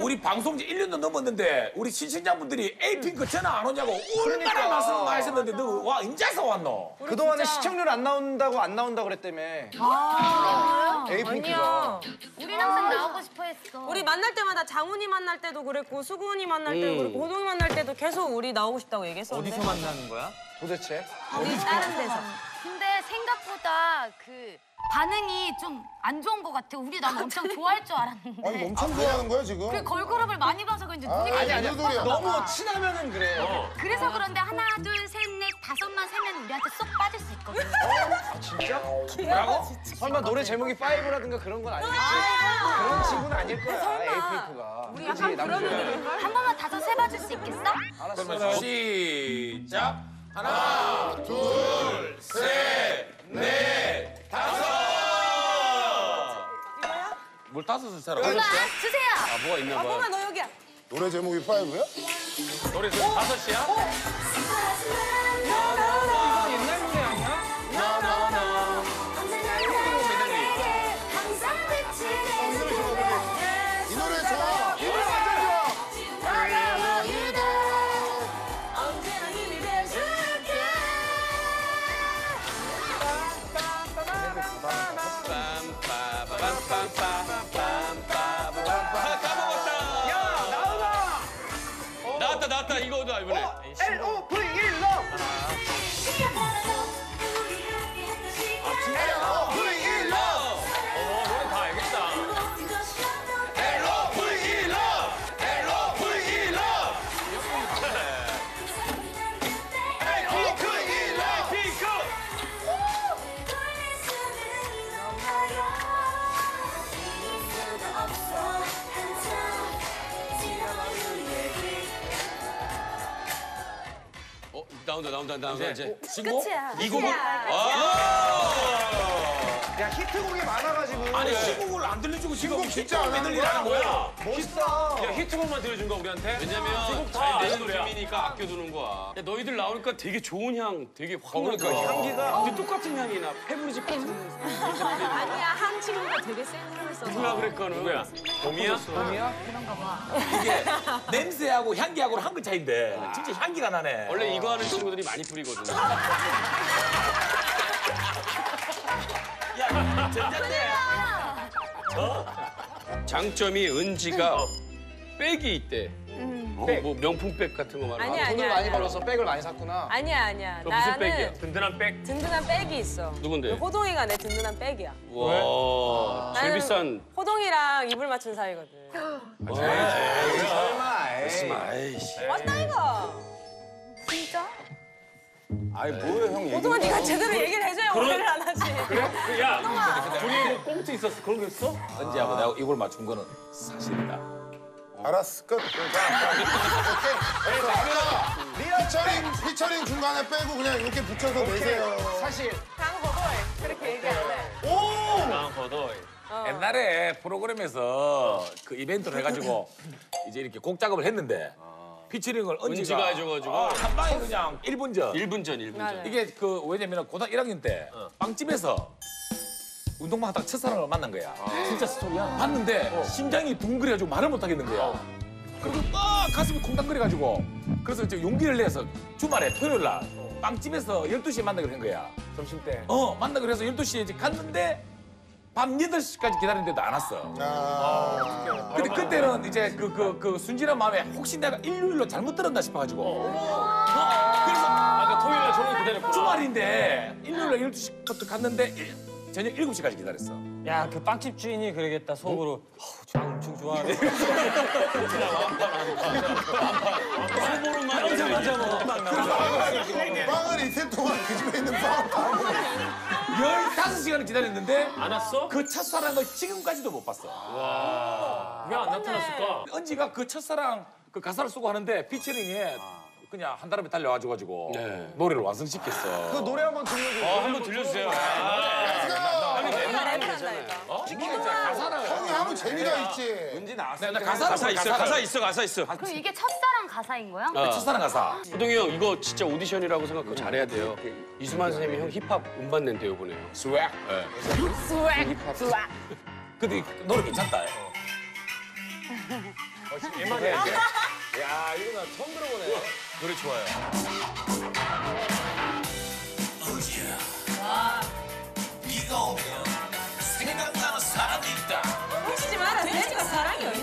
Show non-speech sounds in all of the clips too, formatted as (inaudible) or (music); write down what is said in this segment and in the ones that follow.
우리 방송 지 1년도 넘었는데 우리 시청자분들이 에이핑크 전화 안 오냐고 얼마나 말씀 하셨는데 너와 인자서 왔노? 그동안에 시청률 안 나온다고 안 나온다고 그랬다며. 에이핑크가. 우린 항상 나오고 싶어 했어. 우리 만날 때마다 장훈이 만날 때도 그랬고 수근이 만날 때도 그랬고 호동이 만날 때도 계속 우리 나오고 싶다고 얘기했었는데 어디서 만나는 거야? 도대체. 우리 다른 데서 근데 생각보다 그 반응이 좀 안 좋은 것 같아. 우리 난 엄청 좋아할 줄 알았는데. 아니 엄청 좋아하는 거야 지금? 그 걸그룹을 많이 봐서 그런지 눈이 아니, 아니. 봐. 너무 친하면은 그래. 그래서 그런데 하나, 둘, 셋, 넷, 다섯만 세면 우리한테 쏙 빠질 수 있거든. 뭐라고? 설마 노래 제목이 파이브라든가 그런 건 아니겠지? 그런 친구는 아닐 거야. 에이핑크가. 우리 약간 그런 느낌인걸? 한 번만 다섯 세 봐줄 수 있겠어? 그러면 시작. 하나, 둘, 셋, 넷. 뭘 다섯을 차려? 몰라, 주세요. 아 뭐가 있나 봐. 호동아 너 여기야 노래 제목이 파이브야? 노래 지금 다섯이야? 나온다 나온다 이제 신곡? 끝이야. 이 곡을? 야 히트곡이 많아가지고. 아니 신곡을 안 들려주고 지금 신곡 진짜 안 하는 메들리라는 거야. 멋있어. 야 히트곡만 들려준 거야 우리한테? 왜냐면 잘 되는 노래이니까 아껴두는 거야 야 너희들 나오니까 되게 좋은 향 되게 확 그러니까 나니까 향기가. 근데 똑같은 향이 나 페브리즈 같은 (laughs) 아니야 한 친구가 되게 센 힘을 써서 누가 그랬거든 누구야? 봄이야? 봄이야? 이게 냄새하고 향기하고 한끗 차인데 진짜 향기가 나네. 원래 이거 하는 친구들이 많이 뿌리거든 야 (laughs) 전자인데. 장점이 은지가 백이 있대. 어, 뭐 명품백 같은 거 말하는 아니야 돈을 아니야 많이 아니야. 벌어서 백을 많이 샀구나. 아니야 아니야. 너 무슨 백이야? 나는 든든한 백? 든든한 백이 있어. 누군데? 호동이가 내 든든한 백이야. 와. 제일 나는 비싼. 호동이랑 이불 맞춘 사이거든. 설마. 에이. 맞다 이거. 진짜? 아니 뭐야 형 얘기. 호동아 네가 제대로 얘기를 해줘야 오해를 안 하지 야 둘이 뭐 꽁트 있었어 그런 거 있어? 은지하고 내가 이걸 맞춘 거는 사실이다. 알았어 끝. 자, 오케이. 됐어. 피처링 피처링 중간에 빼고 그냥 이렇게 붙여서 내세요. 사실. 강호동이 그렇게 얘기 안해 난 거더 옛날에 프로그램에서 그 이벤트를 해가지고 이제 이렇게 곡 작업을 했는데 피처링을 은지가, 은지가 해줘가지고. 아, 한 방에 그냥 1분 전. 1분 전 1분 맞아. 전 이게 그 왜냐면 고등학교 1학년 때 빵집에서 운동만 하다가 첫사랑을 만난 거야. 진짜 스토리야. 봤는데 심장이 둥그래가지고 말을 못 하겠는 거야. 그리고 막 가슴이 콩당거려가지고 그래서 이제 용기를 내서 주말에 토요일 날 빵집에서 12시에 만나기로 한 거야. 점심 때. 어, 만나기로 해서 12시에 이제 갔는데 밤 8시까지 기다리는데도 안 왔어. 아. 근데 그때는 이제 그, 그, 그 순진한 마음에 혹시 내가 일요일로 잘못 들었나 싶어가지고. 어, 그래서 아까 토요일 날 저녁 기다렸구나 주말인데 일요일 12시부터 갔는데 일- 저녁 7시까지 기다렸어. 야, 그 빵집 주인이 그러겠다, 속으로. 어우, 저 엄청 좋아하네. 맞아, 맞아, 뭐. 빵을 이틀 동안 그 집에 있는 빵. 15시간을 기다렸는데 안 왔어? 그 첫사랑을 지금까지도 못 봤어. 왜 안 나타났을까? 은지가 그 첫사랑 그 가사를 쓰고 하는데 피처링에 그냥 한 달에 달려가지고 가지고 네. 노래를 완성시켰어. 그 노래 한번 들려줘. 어 한번 들려주세요 가사를 형이 하면 재미가 있지. 은지 나왔어. 나 가사를 가사 있어 가사 있어 가사 있어 그럼 이게 첫사랑 가사인 거야? 어. 첫사랑 가사. 호동이 형 이거 진짜 오디션이라고 생각하고 잘해야 돼요 이수만 선생님이 형 힙합 음반 낸대요 이번에 swag. swag swag 근데 노래 괜찮다. (laughs) 야 이거 나 처음 들어보네. 노래 좋아요. 비가 오면 뻥치지 마라.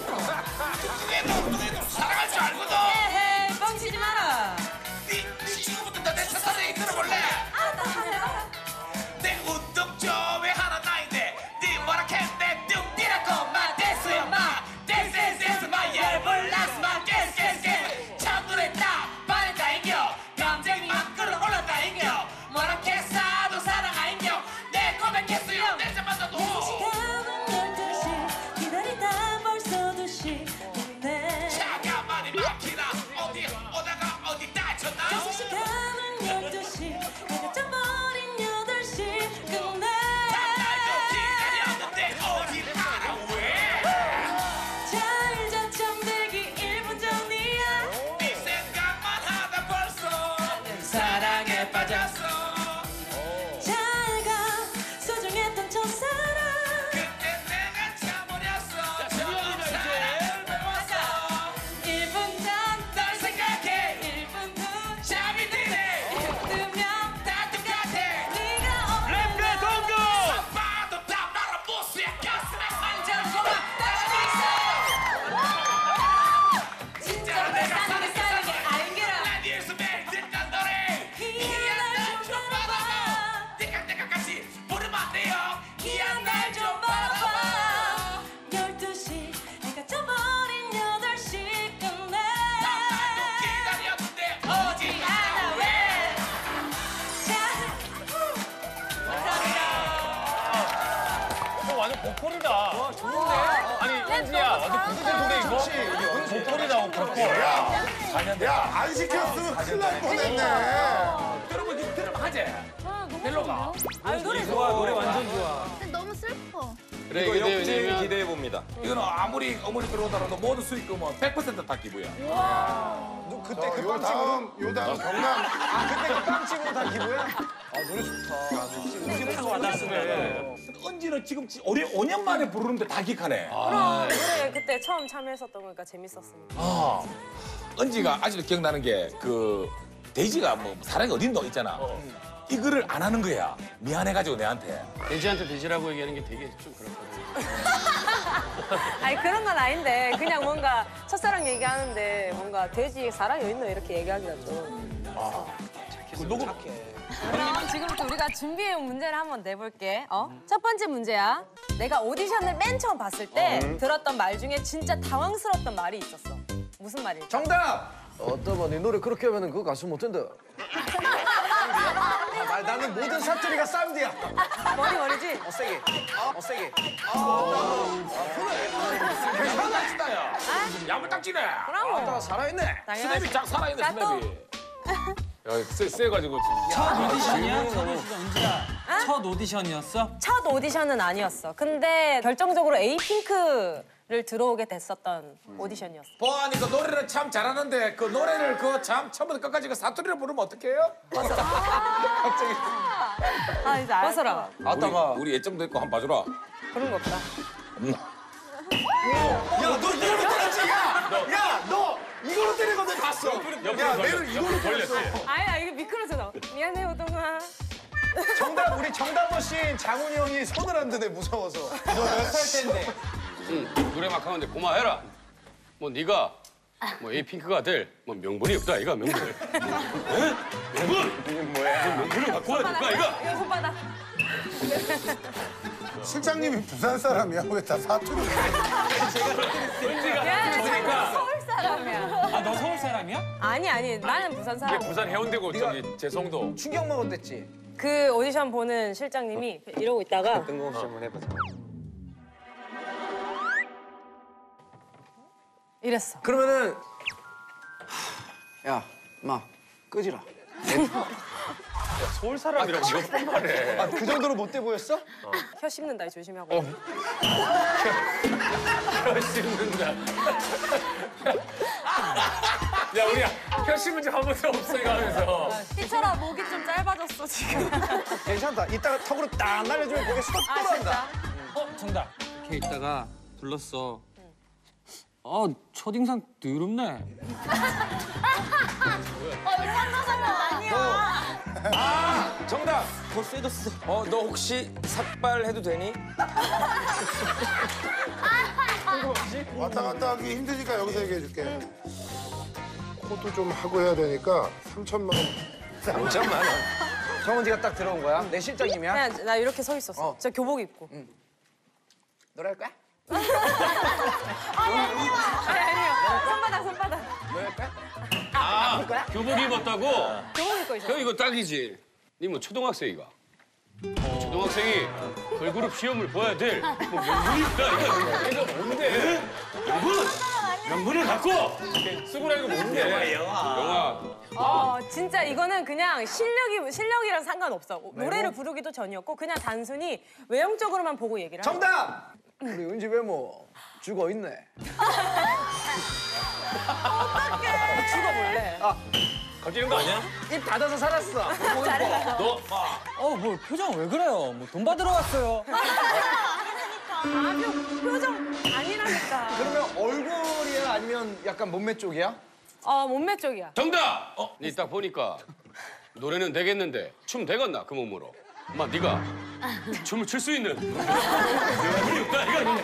우리 5년 만에 부르는데 다 기카네. 그럼 노래 그때 처음 참여했었던 거니까 재밌었으니까. 아, 은지가 아직도 기억나는 게 그 돼지가 뭐 사랑이 어딘도 있잖아. 이거를 안 하는 거야. 미안해가지고 내한테. 돼지한테 돼지라고 얘기하는 게 되게 좀 그렇거든. (laughs) 아니 그런 건 아닌데 그냥 뭔가 첫사랑 얘기하는데 뭔가 돼지 사랑이 있노 이렇게 얘기하기가 좀. 그 녹음 그럼 지금부터 우리가 준비해온 문제를 한번 내볼게. 어? 첫 번째 문제야. 내가 오디션을 맨 처음 봤을 때 들었던 말 중에 진짜 당황스러웠던 말이 있었어. 무슨 말일까? 정답. 어떠면 네 노래 그렇게 하면은 그거 가수 못 된다. 아, 나는 모든 사투리가 쌈디야. 머리 머리지? 어 세게. 어 세게. 괜찮다, 야. 야물딱지네. 그럼. 아 살아있네. 스냅이 쫙 살아있네. 스냅이. 야, 세, 세가지고 지금. 첫 오디션이야? 첫 오디션 은지야. 첫 오디션이었어? 첫 오디션은 아니었어. 근데 결정적으로 에이핑크를 들어오게 됐었던 오디션이었어. 보아니 그 노래를 참 잘하는데 그 노래를 그참 처음부터 끝까지 그 사투리를 부르면 어떡해요? (laughs) 아 이제 벗어라. 아따가. 우리, 우리 애정도 있고 한번 봐주라. 그런 거 없다. 야너 이걸로 때렸지? 야, 야, 너 이걸로 때린 거내 봤어. 야, 내를 이걸로 때렸어. 아야 이거 미끄러져. 미안해 오동아. 정답 우리 정답 신 장훈이 형이 손을 안 드네 무서워서. 너몇살 때인데? 응, 노래 막 하는데 고마해라. 뭐 네가 뭐 에이핑크가 될 뭐 명분이 없다 이가 명분. 응? 명분? 이게 뭐야? 명분을 갖고 와야 될까 이가? 이거 손바닥. 실장님이 부산 사람이야. 왜 다 사투리? 야 서울 사람이야. 아 너 서울 사람이야? 아니 아니 나는 부산 사람. 부산 해운대고 저기 제성도. 충격 먹었댔지. 그 오디션 보는 실장님이 이러고 있다가 뜬금없이 한번 해보자. 이랬어. 그러면은 야, 마 끄지라. (laughs) 서울 사람이라고 몇번 말해. 아, 그 정도로 못돼 보였어? 혀 씹는다 조심하고. (laughs) 씹는다. (laughs) 야 우리 혀 씹은 적한 번도 없어 이거 하면서. 피처라 목이 좀 짧아졌어 지금. (laughs) 괜찮다. 이따가 턱으로 딱 날려주면 그게 쏙아 들어간다. 진짜? 어 정답. 이렇게 있다가 불렀어. 아 첫인상 더럽네. 정답. 더 세졌어. 어, 너 혹시 삭발 해도 되니? 왔다 갔다 하기 힘드니까 여기서 얘기해 줄게. 코도 좀 하고 해야 되니까 3천만 원. 3천만 원. 정은 지가 딱 들어온 거야? 내 실장님이야? 그냥 나 이렇게 서 있었어. 어. 저 교복 입고. 노래 할 거야? (laughs) 아니 아니요. 손바닥 손바닥. 노래 할 거야? 아, 교복 입었다고? 교복 입고 있었어. 형 이거 딱이지. 니뭐 초등학생이가? 초등학생이 걸그룹 시험을 봐야 될 뭐 명분이 있다. 이거 이거 뭔데? 명분? 명분을 갖고 쓰고 나이거 뭔데? 영화. 어 진짜 이거는 그냥 실력이 실력이랑 상관없어. 노래를 부르기도 전이었고 그냥 단순히 외형적으로만 보고 얘기를 거야. 정답! 우리 은지 외모 죽어 있네. (laughs) 죽어 볼래. 거지는 거 아니야? 입 닫아서 살았어. 너 어, 뭐 표정 왜 그래요? 뭐 돈 받으러 왔어요. (laughs) 아주 표정 아니라니까. 그러면 얼굴이야 아니면 약간 몸매 쪽이야? 어 몸매 쪽이야. 정답! 어, 니 딱 보니까 노래는 되겠는데 춤 되겠나 그 몸으로? 엄마 네가 춤을 출 수 있는 명분이 없다 이거.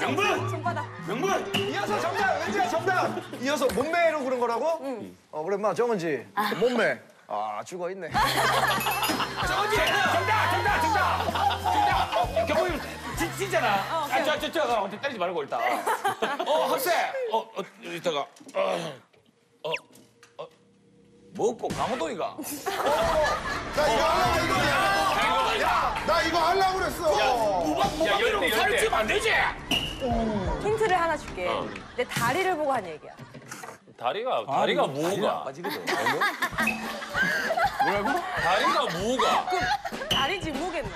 명분! 손바닥. 명분! 이어서 정답! 은지야 정답! 이어서 몸매로 그런 거라고? 응. 어, 오랜만 정은지. 몸매. 아, 죽어 있네. (laughs) 저기 정답 정답 정답 정답 경호님 진- 진짜나 아, 저, 저, 저, 저, 저, 때리지 말고 일단 (laughs) 어 학생 어, 어 이따가 어, 어, 어, 뭐고 강호동이가 (laughs) 나 이거 하려고 이거. 야, 나 이거 하려고 그랬어. 무박 무박 열대. 찌면 안 되지 힌트를 하나 줄게. 어. 내 다리를 보고 한 얘기야. 다리가 다리가 뭐가? (laughs) 뭐라고? 다리가 뭐가? 다리 지 무겠나?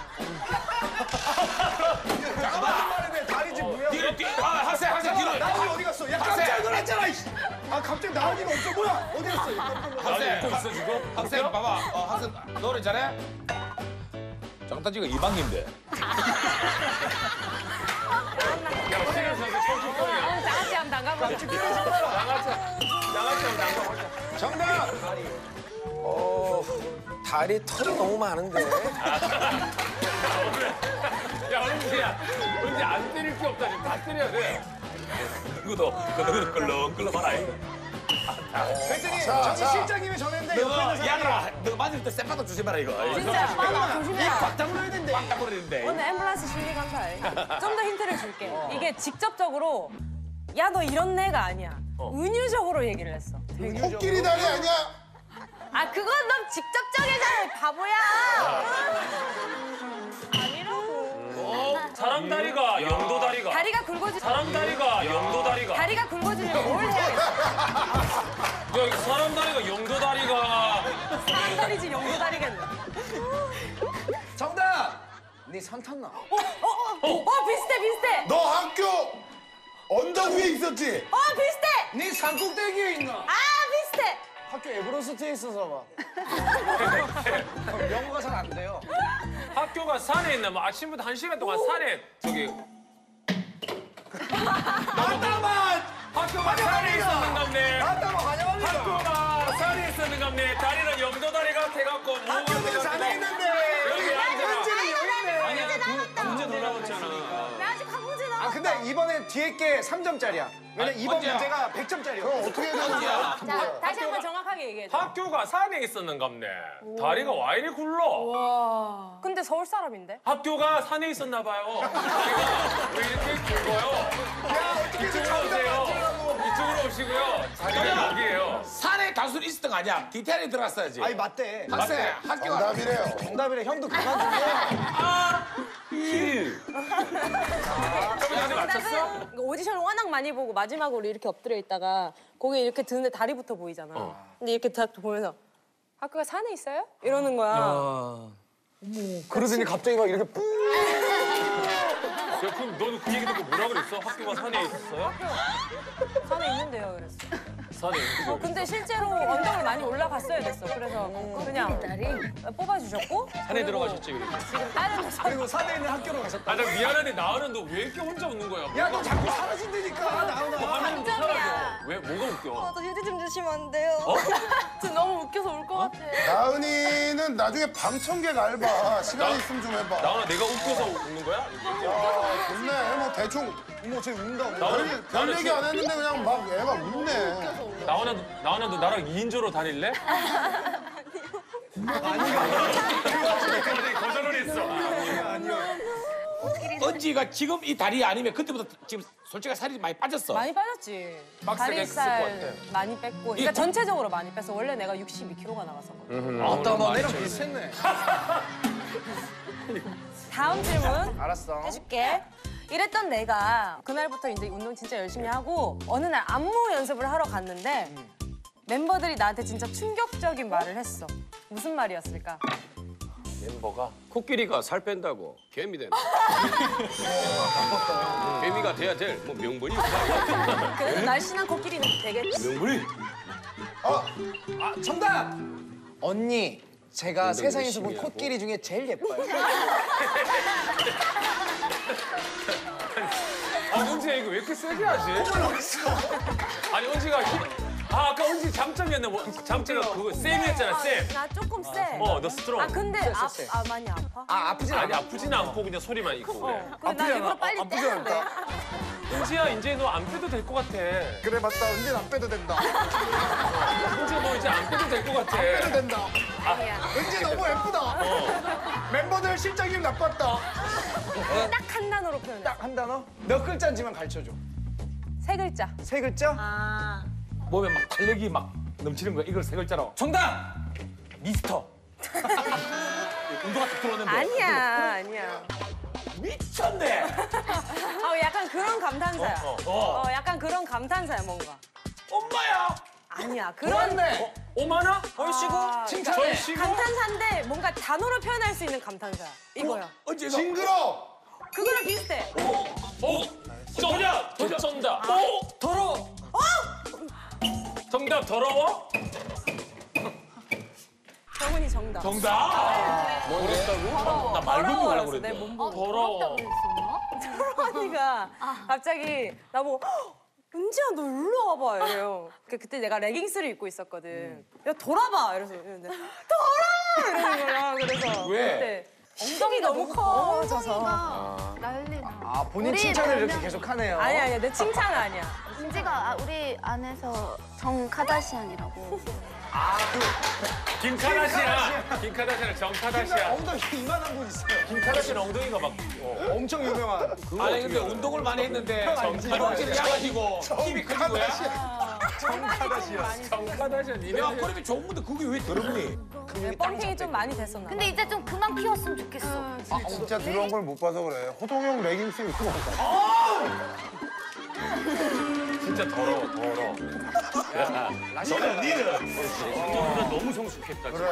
말해, 다리 집 뭐야? 뒤로 뒤 아, 뒤로 나은이 어디 갔어? 야, 깜짝 놀랐잖아, 이씨. 아, 갑자기 나은이가 없어. 뭐야? 어디 갔어? 학생 있어 지금 학생 봐봐 어, 학생 노래 잘해 장단지가 이방인데 (laughs) 어, 나같이 한번 담가보자. 정답! 어, 다리 털이 너무 많은데. 야 은지야, 은지 안 때릴 게 없다 지금 다 때려야 돼. 그거도 끌렁끌렁 봐라 이거 그랬더니 자. 실장님이 전했는데 옆에 있는 너 사람이 야들아 너 맞을 때 쌤바도 조심해라 이거 진짜. 마마 조심해. 꽉 다물어야 된대. 딱 버리는데 오늘 앰뷸런스 실리 감사해. 좀더 힌트를 줄게. 이게 직접적으로 야 너 이런 애가 아니야. 은유적으로 얘기를 했어. 코끼리 다리 아니야? 아 그건 너무 직접적이잖아 바보야. 아니라고. 사람 다리가 영도 다리가. 다리가 굵어지. 사람 다리가 영도 다리가. 다리가 굵어지면 뭘 해야겠어? 야 사람 다리가 영도 다리가. 사람 다리지 영도 다리겠네. 정답! 네 산 탔나? 어, 어, 어, 어 비슷해 비슷해. 너 학교 언덕 위에 있었지? 어 비슷해. 네 산꼭대기에 있나? 아 비슷해. 학교 에브로스트에 있어서 봐. (laughs) 영어가 잘 안 돼요. 학교가 산에 있나? 뭐 아침부터 한 시간 동안 산에 저기 맞다만! 학교가 산에 있었는갑네. 맞다만 환영합니다. 학교가 산에 있었는갑네. 다리는 영도 다리가 돼갖고 학교는 산에 있는데 여기. 현진이 여기 있네. 아니야 그 문제 돌아왔잖아. 나 아직 한 문제 아 남았어. 근데 이번엔 뒤에 게 3점짜리야. 왜냐 아니, 이번 언제야? 문제가 100점짜리야. 그럼 어떻게 해야 되는 거야? 자 다시 한번 정확하게 얘기해 줘. 학교가 산에 있었는갑네. 다리가 와 이리 굴러? 와. 근데 서울 사람인데? 학교가 산에 있었나 봐요. (laughs) 다리가 왜 이렇게 굵어요? 이쪽으로 오세요. 이쪽으로 오시고요. 자리가 여기예요. 산에 단순히 있었던 거 아니야 디테일이 들어갔어야지 아니 맞대. 학생 학교가 정답이래요. 정답이래. 형도 그만 좀 해. 아직 맞췄어? 그러니까 오디션을 워낙 많이 보고 마지막으로 이렇게 엎드려 있다가 거기 이렇게 드는데 다리부터 보이잖아. 근데 이렇게 딱 보면서 학교가 산에 있어요? 이러는 거야. 그러더니 갑자기 막 이렇게 뿌. 야, 그럼 너는 그 얘기 듣고 뭐라 그랬어? 학교가 산에 있었어요? 산에 있는데요, 그랬어. 있는 어, 근데 실제로 언덕을 많이 올라갔어야 됐어. 그래서 그냥 뽑아주셨고 산에 들어가셨지 그러니까. 지금 다른 데서 그리고 산에 있는 학교로 가셨다. 아, 나 미안한데 나은은 너 왜 이렇게 혼자 웃는 거야? 야, 너 자꾸 사라진다니까. 화면 못 사라져. 왜 뭐가 웃겨? 저 휴지 좀 주시면 안 돼요? (laughs) 지금 너무 웃겨서 울 것 같아. 나은이는 나중에 방청객 알바 시간 있으면 좀 해봐. 나은아 내가 웃겨서 웃는 거야? 야, 좋네. 뭐 대충 어머, 쟤 운다. 운다. 나은아, 별 얘기 안 했는데 그냥 막 애가 웃네. 나은아 너 나랑 2인조로 다닐래? 아니야. 거절을 했어. 은지가 지금 이 다리 아니면 그때부터 지금 솔직히 살이 많이 빠졌어. 많이 빠졌지. 했을 것 다리살 많이 뺐고. 그러니까 이- 전체적으로 많이 뺐어. 원래 내가 62kg가 나갔었거든. 아따, 너 내랑 비슷했네. 다음 질문 알았어. 해줄게. 이랬던 내가 그날부터 이제 운동 진짜 열심히 하고 어느 날 안무 연습을 하러 갔는데 멤버들이 나한테 진짜 충격적인 말을 했어. 무슨 말이었을까? 멤버가 코끼리가 살 뺀다고 개미 된다. (laughs) 개미가 돼야 될 뭐 명분이 있다. 그래도 날씬한 코끼리는 되겠지. 명분이? 아, 정답! 언니, 제가 세상에서 본. 코끼리 중에 제일 예뻐요. (laughs) 이거 왜 이렇게 세게 하지? 아니 은지가 힘- 아 아까 은지 장점이었네 뭐 장점이 그거 쌤이었잖아 쌤. 나 조금 세. 어너 스트롱. 아 근데 쎄, 아, 쎄. 아 많이 아파? 아, 아프진 아니 않아. 아프진 않고 그냥 소리만 있고 그래. 근데 나 일부러 빨리 아프지 떼는데. 않다. 은지야 이제 너 안 빼도 될 것 같아. 그래 맞다. 은진 안 빼도 된다. 은지 너 이제 안 빼도 될 것 같아. 빼도 된다. 은진 너무 예쁘다. 멤버들 실적이 나빴다. 딱 한 단어로 표현해. 딱 한 단어? 몇 글자인지만 가르쳐줘. 세 글자. 세 글자? 아. 몸에 막 탄력이 막 넘치는 거야. 이걸 세 글자로. 정답! 미스터. (laughs) 운동화 딱 들어왔는데. 아니야, 아니야. 미쳤네. 어, 약간 그런 감탄사야. 어, 어, 어, 어. 약간 그런 감탄사야, 뭔가. 엄마야. 아니야, 그런. 네. 오마나? 얼씨구? 칭찬해. 절시고? 감탄사인데 뭔가 단어로 표현할 수 있는 감탄사야. 이거야. 언제가? 징그러. 그거랑 비슷해. 오! 정답! 정- 정답! 오! 더러! 정답 더러워? 정훈이 정답. 정답. 뭐랬다고? 나 말고 하려고 더러워서 내 그랬는데. 몸 보고. 더러워. 언니가 갑자기 나보고 "헉, 은지야 너 일로 와봐 이래요. 그- 그때 내가 레깅스를 입고 있었거든. 야 돌아봐 이래서 이러는데 돌아 이러는 거야. 그래서 왜? 그때 엉덩이 너무 커져서 난리나. 아, 본인 우리 칭찬을 이렇게 계속 하네요. 아니 아니야 내 칭찬 아니야. 은지가 아, 우리 안에서 정 카다시안이라고. 김카다시안. 김카다시안 정카다시안. 엉덩이 이만한 분 있어요. 김카다시안 엉덩이가 막 엄청 유명한. 아니 근데 운동을 많이 했는데 정카다시를 야가지고 힘이 커진 거야? 정카다시안 니네 내가 그러면 좋은 건데 그게 왜 더럽니? 네, 펌핑이 좀 많이 됐었나 봐. 근데 이제 좀 그만 키웠으면 좋겠어. 아, 진짜 들어온 걸 못 봐서 그래. 호동형 레깅스 입고 왔다. 진짜 더러워 더러워. 너는 니는 생각보다 너무 성숙했다. 그래.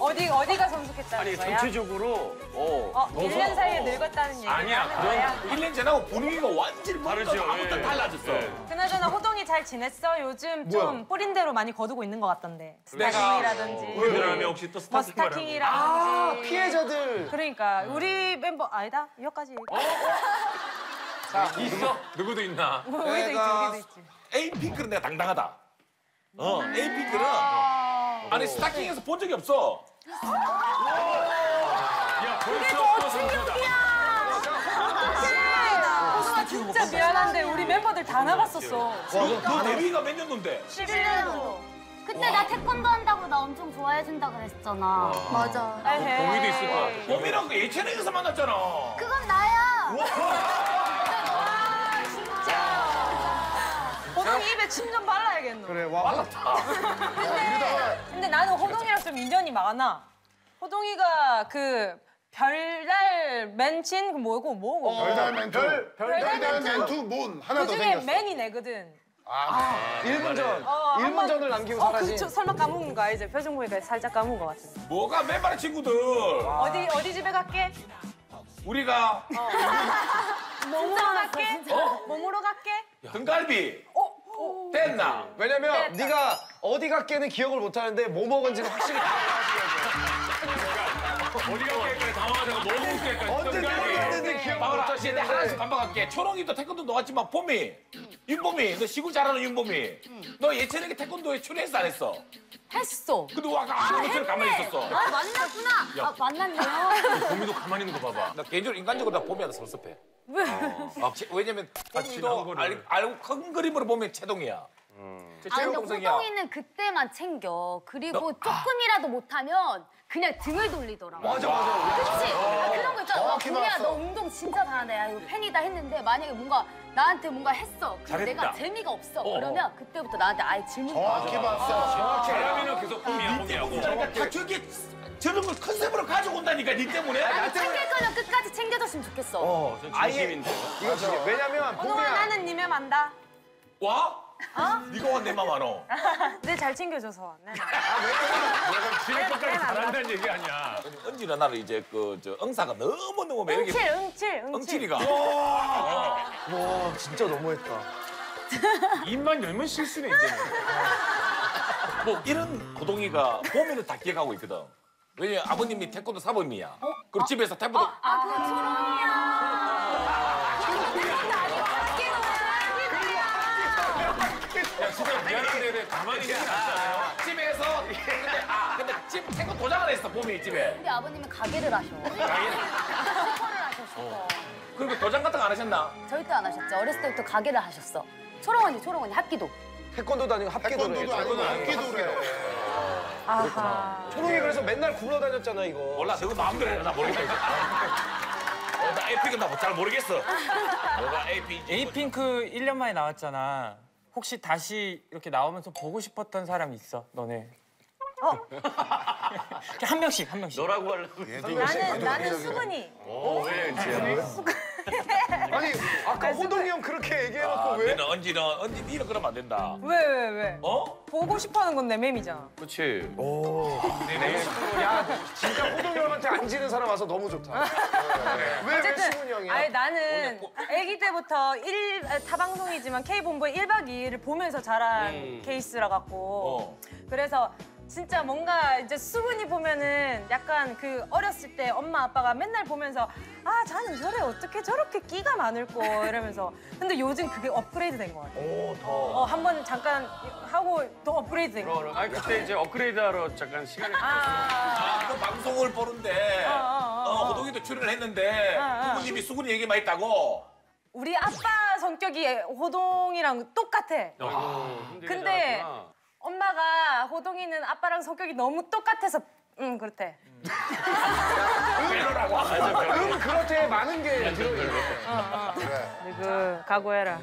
어디 어디가 성숙했다는 아니 거야? 전체적으로 어, 어, 1년 사이에 늙었다는 얘기 아니야, 거야? 1년 전하고 분위기가 완전히 다르죠, 아무것도 예. 달라졌어. 예. 그나저나 호동이 잘 지냈어? 요즘 좀 뿌린 대로 많이 거두고 있는 것 같던데. 스타킹이라든지. 그러면 혹시 또뭐 스타킹 스타킹이라든지. 아, 피해자들. 그러니까 우리 멤버 아니다 여기까지 얘기. 있어? 누구도 있나? 우리도 있지 내가- 우리도 있지. A 핑크는 내가 당당하다. 어, A 핑크는 아니 스타킹에서 본 적이 없어. 야 벌써 또 성수다. 호동아 진짜 미안한데 우리 멤버들 다 나갔었어. 너 데뷔가 몇 년도인데? 11년도. 그때 나 태권도 한다고 나 엄청 좋아해준다 그랬잖아. 맞아. 거기도 있을 것 같아. 봄이랑 그 예체능에서 만났잖아. 그건 나야. 호동이 입에 침 좀 발라야겠노. 그래, 와. 근데 나는 호동이랑 좀 인연이 많아. 호동이가 그 별달 맨친 그 뭐고 뭐고. 별달 멘투. 별, 별달 별달 멘투 문 하나 그더 중에 생겼어. 맨이 내거든. 일분 전. 어, 일한 1분 번- 전을 남기고 어, 사라진. 그쵸. 설마 까먹은 거야 이제 표정 보니까 살짝 까먹은 것 같은데. 뭐가 맨발의 친구들. 어디 어디 집에 갈게? 우리가 (laughs) 몸으로 갈게? 어? 몸으로 갈게? 등갈비. 어? 됐나? 왜냐면 네가 어디 갔게는 기억을 못 하는데 뭐 먹은지는 확실히 다 어디가 그래 당황하다가 너무 웃겠다. 언제 먹었는지 기억 못 봐봐라, 이제 내가 하나씩 하시는데 반박할게. 초롱이도 태권도 나왔지만 봄이, 윤봄이, 너 시골 잘하는 윤봄이, 너 예체력에 태권도에 출연했어 안 했어? 했어. 근데 와 아무 것처럼 가만히 있었어. 아 만났구나. 아 만났네요. 봄이도 가만히 있는 거 봐봐. 나 개인적으로 인간적으로 나 봄이한테 섭섭해. 왜? 아, 제- 왜냐면 봄이도 거를. 알, 알고 큰 그림으로 보면 채동이야. 제아 최고 근데. 호동이는 그때만 챙겨. 그리고 너- 아. 조금이라도 못하면 그냥 등을 돌리더라고. 맞아 맞아 그치? 아, 그런 거 있잖아. 와, 정확히 봤어. 너 운동 진짜 잘한다. 야, 이거 팬이다 했는데 만약에 뭔가 나한테 뭔가 했어. 근데 잘했다. 내가 재미가 없어. 그러면 그때부터 나한테 아예 질문 정확히 봤어. 사람이는 계속 봄이야 봄이야고. 그러니까 다 저기 저런 걸 컨셉으로 가지고 온다니까 니 때문에. 아니, 챙길 거면 끝까지 챙겨줬으면 좋겠어. 어 아예 진심인데. 이거 진짜 왜냐면 호동아 봄이야 나는 니네 만다. 와? 네가 와내맘 알아. 내잘 챙겨줘서. 네. 지금 끝까지 잘한다는 얘기 아니야. 은지는 나를 이제 그 저 응사가 너무 너무 매력이. 응칠 응칠 응칠. 응칠이가. 와 진짜 너무했다 입만 열면 실수네 이제는. 뭐 이런 고동이가 봄에는 다 기억하고 있거든. 왜냐 면 아버님이 태권도 사범이야. 그리고 집에서 태권도 아, 그 초롱이야. 야 진짜 미안한데 내 가만히 있는 게 낫잖아요. 집에서 근데 아 근데 집 태권 도장을 했어 봄이 집에. 우리 아버님은 가게를 하셔. 슈퍼를 하셔, 슈퍼. 그리고 도장 같은 거 안 하셨나? 절대 안 하셨죠. 어렸을 때부터 가게를 하셨어. 초롱 언니, 초롱 언니, 합기도. 태권도도 아니고 합기도를 해 태권도도 아니고 합기도를 해. 아하. 초롱이 그래서 맨날 굴러다녔잖아 이거 몰라 너그 마음대로 해라 나 모르겠다 이제. 어, 나 에픽은 나잘 모르겠어. (laughs) 뭐가 에픽? 에이핑크 1년 만에 나왔잖아. 혹시 다시 이렇게 나오면서 보고 싶었던 사람 있어? 너네? 이렇게 (laughs) 한 명씩 한 명씩. 너라고 하려고. 나는 나는 수근이. 왜 지야? (laughs) 아니 아까 호동이 형 그렇게 얘기해놓고 왜? 너는 언지는 언지 니는 그러면 안 된다. 왜 왜 왜? 어? 보고 싶어하는 건 내 맴이잖아. 그렇지. 야 진짜 호동이 형한테 안 지는 사람 와서 너무 좋다 (laughs) 왜왜 어쨌든 수근이 형이야? 아니 나는 아기 때부터 일 타방송이지만 K 본부의 1박 2일을 보면서 자란 케이스라 갖고 어. 그래서 진짜 뭔가 이제 수근이 보면은 약간 그 어렸을 때 엄마 아빠가 맨날 보면서 아 자는 저래 어떻게 저렇게 끼가 많을꼬 이러면서 근데 요즘 그게 업그레이드 된 것 같아. 어, 한 번 잠깐 하고 더 업그레이드 된 거. 같아. 아 그때 이제 업그레이드하러 잠깐 시간이 아, 아, 그 방송을 보는데 어, 어, 어, 어. 호동이도 출연을 했는데 어. 부모님이 수근이 얘기만 있다고. 우리 아빠 성격이 호동이랑 똑같아. 근데 엄마가 호동이는 아빠랑 성격이 너무 똑같아서 응 그렇대. 음 그렇대 많은 게 들어있네 그 각오해라.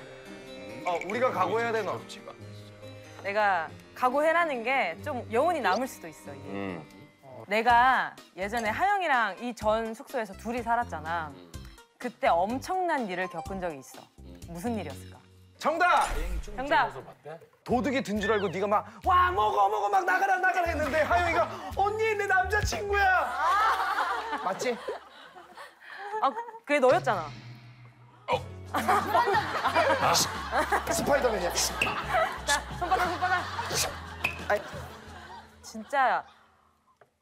어 우리가 각오해야 되나? 내가 각오해라는 게 좀 여운이 남을 수도 있어. 이게. 어, 내가 예전에 하영이랑 이 전 숙소에서 둘이 살았잖아. 그때 엄청난 일을 겪은 적이 있어. 무슨 일이었을까? 정답! 정답. 도둑이 든 줄 알고 네가 막 와 먹어 먹어 막 나가라 나가라 했는데 하영이가 언니 내 남자친구야 맞지? 아 그게 너였잖아. 스파이더맨이야 자 손바닥 손바닥. 아이, 진짜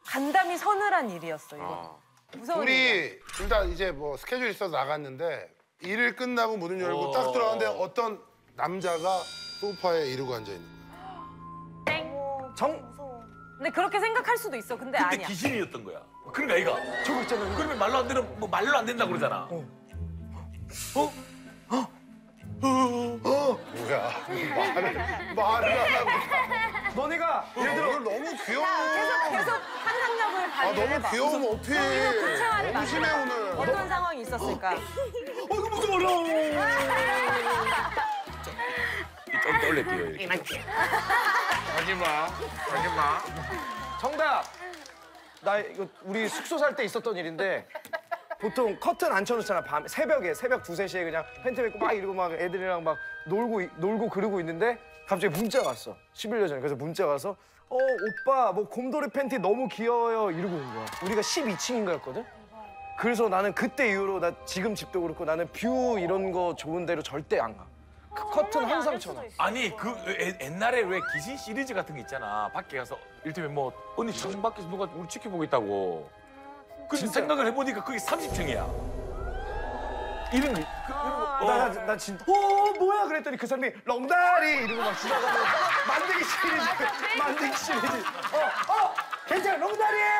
간담이 서늘한 일이었어 이거. 무서운 일이야. 우리 둘다 이제 뭐 스케줄 있어서 나갔는데 일을 끝나고 문을 열고 딱 들어갔는데 어떤 남자가 소파에 이러고 앉아 있는 거야. 땡. 정 근데 그렇게 생각할 수도 있어. 근데 근데 아니야. 귀신이었던 거야. 그러니까 이가 저거 있잖아 그러면 말로 안 되는 뭐 말로 안 된다 그러잖아. 뭐야 말을 말을 안 하고 너네가 예를 들어 오늘 너무 귀여워. 계속 계속 상상력을 아 발휘해봐. 너무 귀여우면 어떡해. 생활을 너무 심해 만들어. 오늘. 어떤 상황이 있었을까? 어이구 무서워라. (laughs) 좀 떨려 뛰어 이렇게. 정답! 나 이거 우리 숙소 살 때 있었던 일인데 보통 커튼 안 쳐놓잖아 밤 새벽에. 새벽 두세 시에 그냥 팬티 입고 막 이러고 막 애들이랑 막 놀고 이- 놀고 그러고 있는데 갑자기 문자가 왔어. 11년 전에. 그래서 문자가 와서 어 오빠 뭐 곰돌이 팬티 너무 귀여워요. 이러고 온 거야. 우리가 12층인가였거든? 그래서 나는 그때 이후로 나 지금 집도 그렇고 나는 view 이런 거 좋은 데로 절대 안 가. 그 커튼 항상 쳐놔. 아니 그 에- 옛날에 왜 귀신 시리즈 같은 거 있잖아. 밖에 가서 이를테면 뭐 언니 창 밖에서 누가 우리 지켜보고 있다고. 근데 생각을 해보니까 그게 30층이야. 이런 거, 그, 이런 거. 어. 나, 나, 나 진짜 어 뭐야? 그랬더니 그 사람이 렁다리. 이러고 막 지나가는 만들기 시리즈 (laughs) 만들기 시리즈 어어 괜찮아. 렁다리예요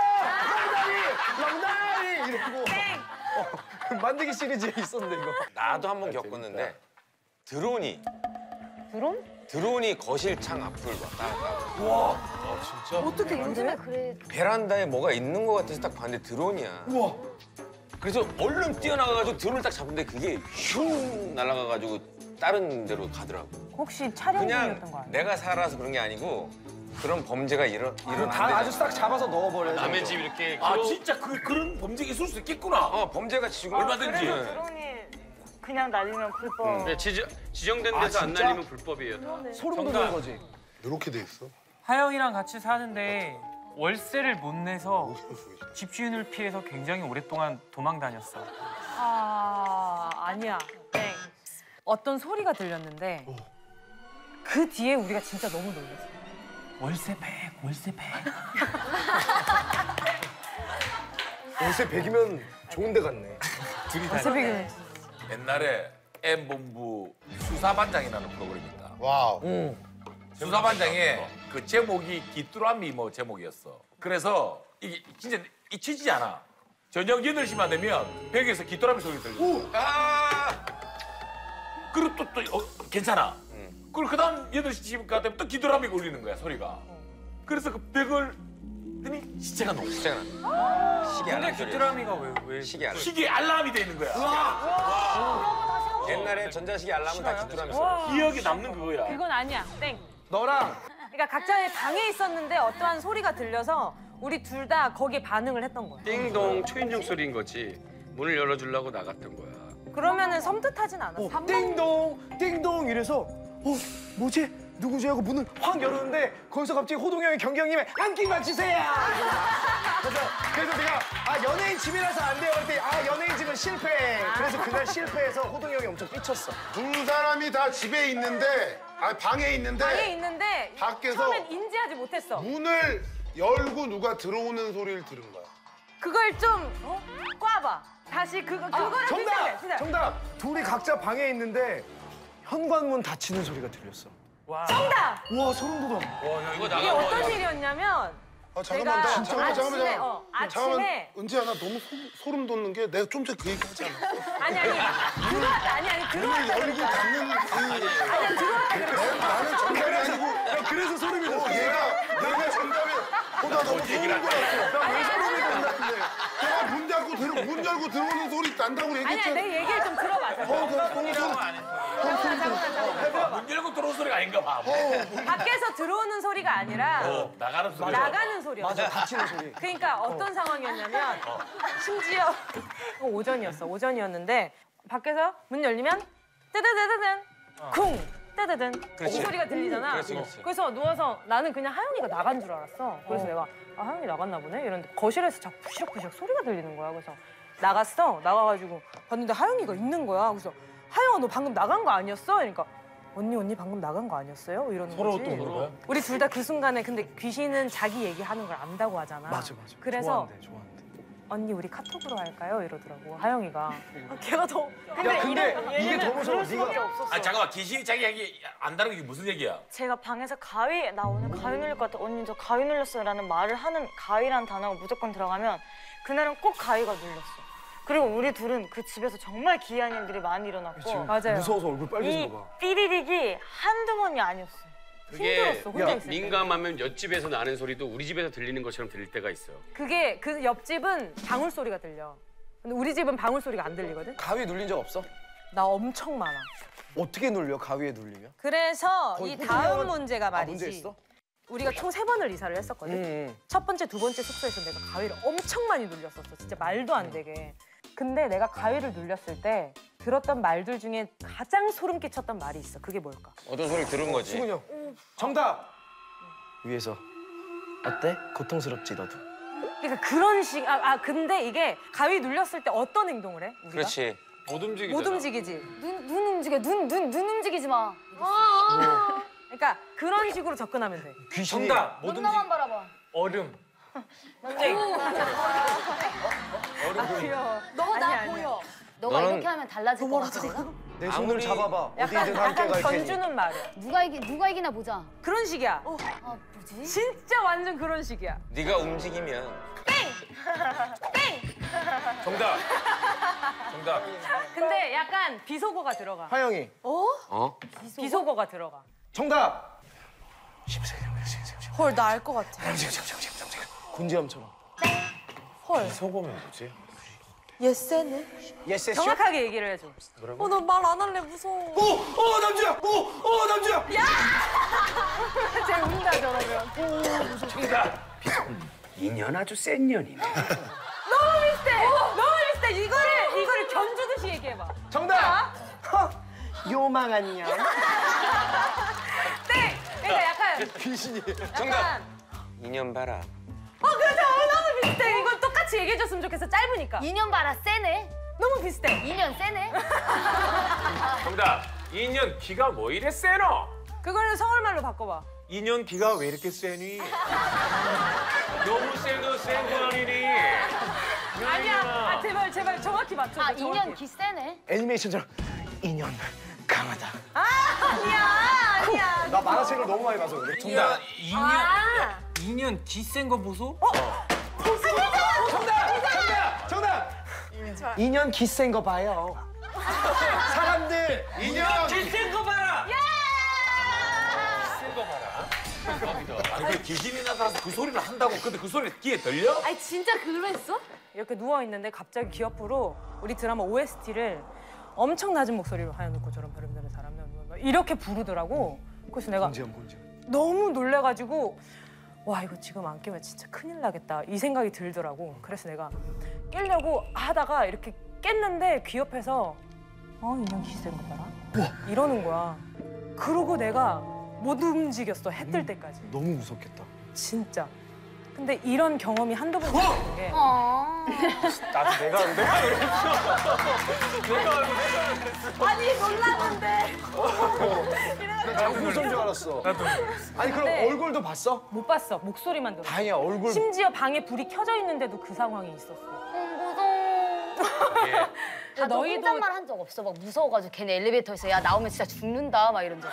렁다리 렁다리. 이러고. 어, 만들기 시리즈에 있었는데 이거. 나도 한 번 겪었는데 드론이 드론? 드론이 거실 창 앞을 왔다 갔다 하고 어떻게 요즘에 그래. 베란다에 뭐가 있는 것 같아서 딱 봤는데 드론이야. 우와 그래서 얼른 뛰어나가가지고 드론을 딱 잡는데 그게 슝 날아가가지고 다른 데로 가더라고. 혹시 촬영 그냥 중이었던 거 아니야? 내가 살아서 그런 게 아니고 그런 범죄가 일어 다 일어난다. 아주 딱 잡아서 넣어버려 남의 집 이렇게 아 키워- 진짜 그 그런 범죄가 있을 수 있겠구나. 어 범죄가 지금 얼마든지. 네. 그냥 날리면 불법. 네, 지정, 지정된 아, 데서 안 진짜? 날리면 불법이에요. 다. 소름 돋는 거지 이렇게 돼 있어. 하영이랑 같이 사는데 월세를 못 내서 집주인을 피해서 굉장히 오랫동안 도망 다녔어. 아 아니야. 땡. 어떤 소리가 들렸는데 그 뒤에 우리가 진짜 너무 놀랐어. 월세 100, 월세 100. 요새 100이면 좋은 데 갔네 (laughs) 새벽에 옛날에 M본부 수사반장이라는 프로그램이 있다. wow. 수사반장의 그 제목이 귀뚜라미 뭐 제목이었어. 그래서 이게 진짜 잊히지 않아. 저녁 8시만 되면 벽에서 귀뚜라미 소리 들려. 아 그리고 또, 또 어, 괜찮아. 그리고 그 다음 8시가 되면 또 귀뚜라미가 울리는 거야, 소리가. 그래서 그 벽을 했더니 시체가 나오고 진짜 나. 시계 근데 알람 소리. 귀뚜라미가 왜 왜? 시계 알람. 시계에 알람이 돼 있는 거야. 옛날에 전자시계 알람은 다 귀뚜라미 소리. 기억에 남는 그거야. 그건 아니야. 땡. 너랑 그러니까 각자의 방에 있었는데 어떠한 소리가 들려서 우리 둘 다 거기에 반응을 했던 거야. 띵동 초인종 소리인 거지. 문을 열어주려고 나갔던 거야. 그러면은 섬뜩하진 않았어. 어, 띵동 띵동 이래서 어 뭐지 누구지 하고 문을 확 열었는데 거기서 갑자기 호동이 형이 경기 형님의 안기만 주세요 그래서 그래서 내가 아 연예인 집이라서 안 돼요 그랬더니 아 연예인 집은 실패 그래서 그날 실패해서 호동이 형이 엄청 삐쳤어 두 사람이 다 집에 있는데 아 방에 있는데 방에 있는데 밖에서- 처음엔 인지하지 못했어. 문을 열고 누가 들어오는 소리를 들은 거야. 그걸 좀 어? 꽈봐. 다시 그거 그거랑 비슷해. 정답 비슷해. 정답 둘이 각자 방에 있는데 현관문 닫히는 소리가 들렸어 와. 정답. 우와 소름 돋아 이게 어떤 일이었냐면 아 잠깐만, 나, 잠깐만, 잠깐만, 아침에, 잠깐만. 어, 잠깐만, 아침에- 은지야 나 너무 소, 소름 돋는 게 내가 좀 전에 그 얘기 하지 않았어? 아니 아니 들어왔다 아니 아니 들어왔다 그러니까. 닫는 그 아니 들어왔다 그러니까. 나는 정답이 아니고 그래서 소름이 어, 돋았어 얘가 내가 정답이 어, 나 너무 소름 돋았어. 소름이 돋는데? 내가 문 닫고 들어 문 열고 들어오는 소리 난다고 아니야 얘기했잖아. 내 얘기를 좀 들어봐. 어. 그 잠깐만 잠깐만 잠깐만. 문 열고 들어온 소리가 아닌가 봐. 밖에서 들어오는 소리가 아니라 어, 나가는 소리. 나가는 소리였어. 맞아 닫히는 소리 그러니까 어떤 상황이었냐면 심지어 오전이었어. 오전이었는데 밖에서 문 열리면 뜨드드드든 쿵 뜨드든 이 소리가 들리잖아. 그렇지. 그래서 누워서 나는 그냥 하영이가 나간 줄 알았어. 그래서 내가 아 하영이 나갔나 보네 이랬는데 거실에서 자꾸 부시럭부시럭 소리가 들리는 거야. 그래서 나갔어. 나가가지고 봤는데 하영이가 있는 거야. 그래서 하영아 너 방금 나간 거 아니었어? 그러니까 언니 언니 방금 나간 거 아니었어요? 이러는 서로 거지. 또 그런 거야? 우리 둘 다 그 순간에 근데 귀신은 자기 얘기하는 걸 안다고 하잖아. 맞아 맞아 그래서 좋아한대 좋아한대 언니 우리 카톡으로 할까요? 이러더라고 하영이가. 걔가 더. 야 근데 이게 더 무서워 네가 아 잠깐만 귀신이 자기 얘기 안다는 게 무슨 얘기야? 제가 방에서 가위 나 오늘 가위 눌릴 것 같아 언니 저 가위 눌렸어요라는 말을 하는 가위란 단어가 무조건 들어가면 그날은 꼭 가위가 눌렸어. 그리고 우리 둘은 그 집에서 정말 기이한 일들이 많이 일어났고 맞아요. 무서워서 얼굴 이 빨개진 거 봐. 삐리릭이 한두 번이 아니었어. 그게 힘들었어 혼자 있을 때. 민감하면 옆집에서 나는 소리도 우리 집에서 들리는 것처럼 들릴 때가 있어. 그게 그 옆집은 방울 소리가 들려. 근데 우리 집은 방울 소리가 안 들리거든. 가위 눌린 적 없어? 나 엄청 많아. 어떻게 눌려 가위에 눌리면? 그래서 거의 이 호동이 다음 문제가 아 말이지. 문제 있어? 우리가 총 세 번을 이사를 했었거든. 응. 첫 번째, 두 번째 숙소에서 내가 가위를 엄청 많이 눌렸었어. 진짜 말도 안 되게. 근데 내가 가위를 눌렸을 때 들었던 말들 중에 가장 소름 끼쳤던 말이 있어. 그게 뭘까? 어떤 소리 들은 거지? 수근이 형 정답 위에서 어때? 고통스럽지 너도 그러니까 그런 식. 아, 아 근데 이게 가위 눌렸을 때 어떤 행동을 해? 우리가? 그렇지. 못 움직이잖아. 못 움직이지. 눈, 눈 움직여. 눈, 눈, 눈 움직이지 마. 그러니까 그런 식으로 접근하면 돼. 귀신이 정답. 못 움직. 눈나만 바라봐. 얼음. 귀여워. 너나 아니야, 아니야. 보여. 너가 이렇게 하면 달라질 것 같아. 내 손을 아무리- 잡아봐. 약간 어디든 함께 약간. 던주는 말이야. 누가 이기 누가 이기나 보자. 그런 식이야. 아 뭐지? 진짜 완전 그런 식이야. 네가 움직이면 정답. 정답. 근데 약간 비속어가 들어가. 하영이 어? 비속어 가 들어가. 정답. 헐, 나 알 것 같아. 군지엄처럼. 소금이 뭐지? 예세네. 예스 예스. 정확하게 얘기를 해줘. 어, 나 말 안 할래, 무서워. 오, 어 남주야. 오, 어 남주야. (laughs) 쟤 운다, 저러면. 인연 아주 센 년이네. 너무 비슷해. 너무 비슷해. 이거를, 이거를 견주듯이 얘기해봐. 정답. 허, 요망한 년. (laughs) 네. 그러니까 약간, 귀신이. 정답. 인연 봐라. 어, 그렇죠. 어, 너무 비슷해. 이건 똑같이 얘기해줬으면 좋겠어. 짧으니까. 2년 봐라 세네. 너무 비슷해. 2년 세네. (laughs) 정답. 2년 기가 뭐 이래 세노? 그거는 서울말로 바꿔봐. 2년 기가 왜 이렇게 세니? 너무 세도 센거 아니니? 아니야. 아, 제발, 제발 정확히 맞춰. 아 2년 기 세네. 애니메이션처럼 인연 강하다. 아니야. 아니야. 나 만화책을 너무 많이 봐서 그래. 정답. 2년. 아. 2년 기센 거 보소? 정답. 정답. 인연 기센 거 봐요. 사람들 인연 기센 거 봐라. 아니 그 귀신이 나타나서 그 소리를 한다고 근데 그 소리가 귀에 들려? 아니 진짜 그랬어? 이렇게 누워 있는데 갑자기 귀 옆으로 우리 드라마 OST를 엄청 낮은 목소리로 하얀 눈꽃처럼 바람되는 사람은 이렇게 부르더라고. 그래서 내가 군지엄 군지엄. 너무 놀래가지고 와 이거 지금 안 깨면 진짜 큰일 나겠다 이 생각이 들더라고. 그래서 내가 깨려고 하다가 이렇게 깼는데 귀 옆에서 어 인형 기센 거 봐라 이러는 거야. 그러고 내가 못 움직였어 해 뜰 때까지. 너무 무섭겠다. 진짜. 근데 이런 경험이 한두 번 있는 게 어. 나도 내가 내가 아니 놀랐는데 장군선줄 알았어. 아니 그럼 네. 얼굴도 봤어? 못 봤어 목소리만 들었어. 다행이야 얼굴. 심지어 방에 불이 켜져 있는데도 그 상황이 있었어. 무서워. 야, 나도 너희도- 혼잣말 한 적 없어. 막 무서워가지고 걔네 엘리베이터에서 야 나오면 진짜 죽는다 막 이런 적.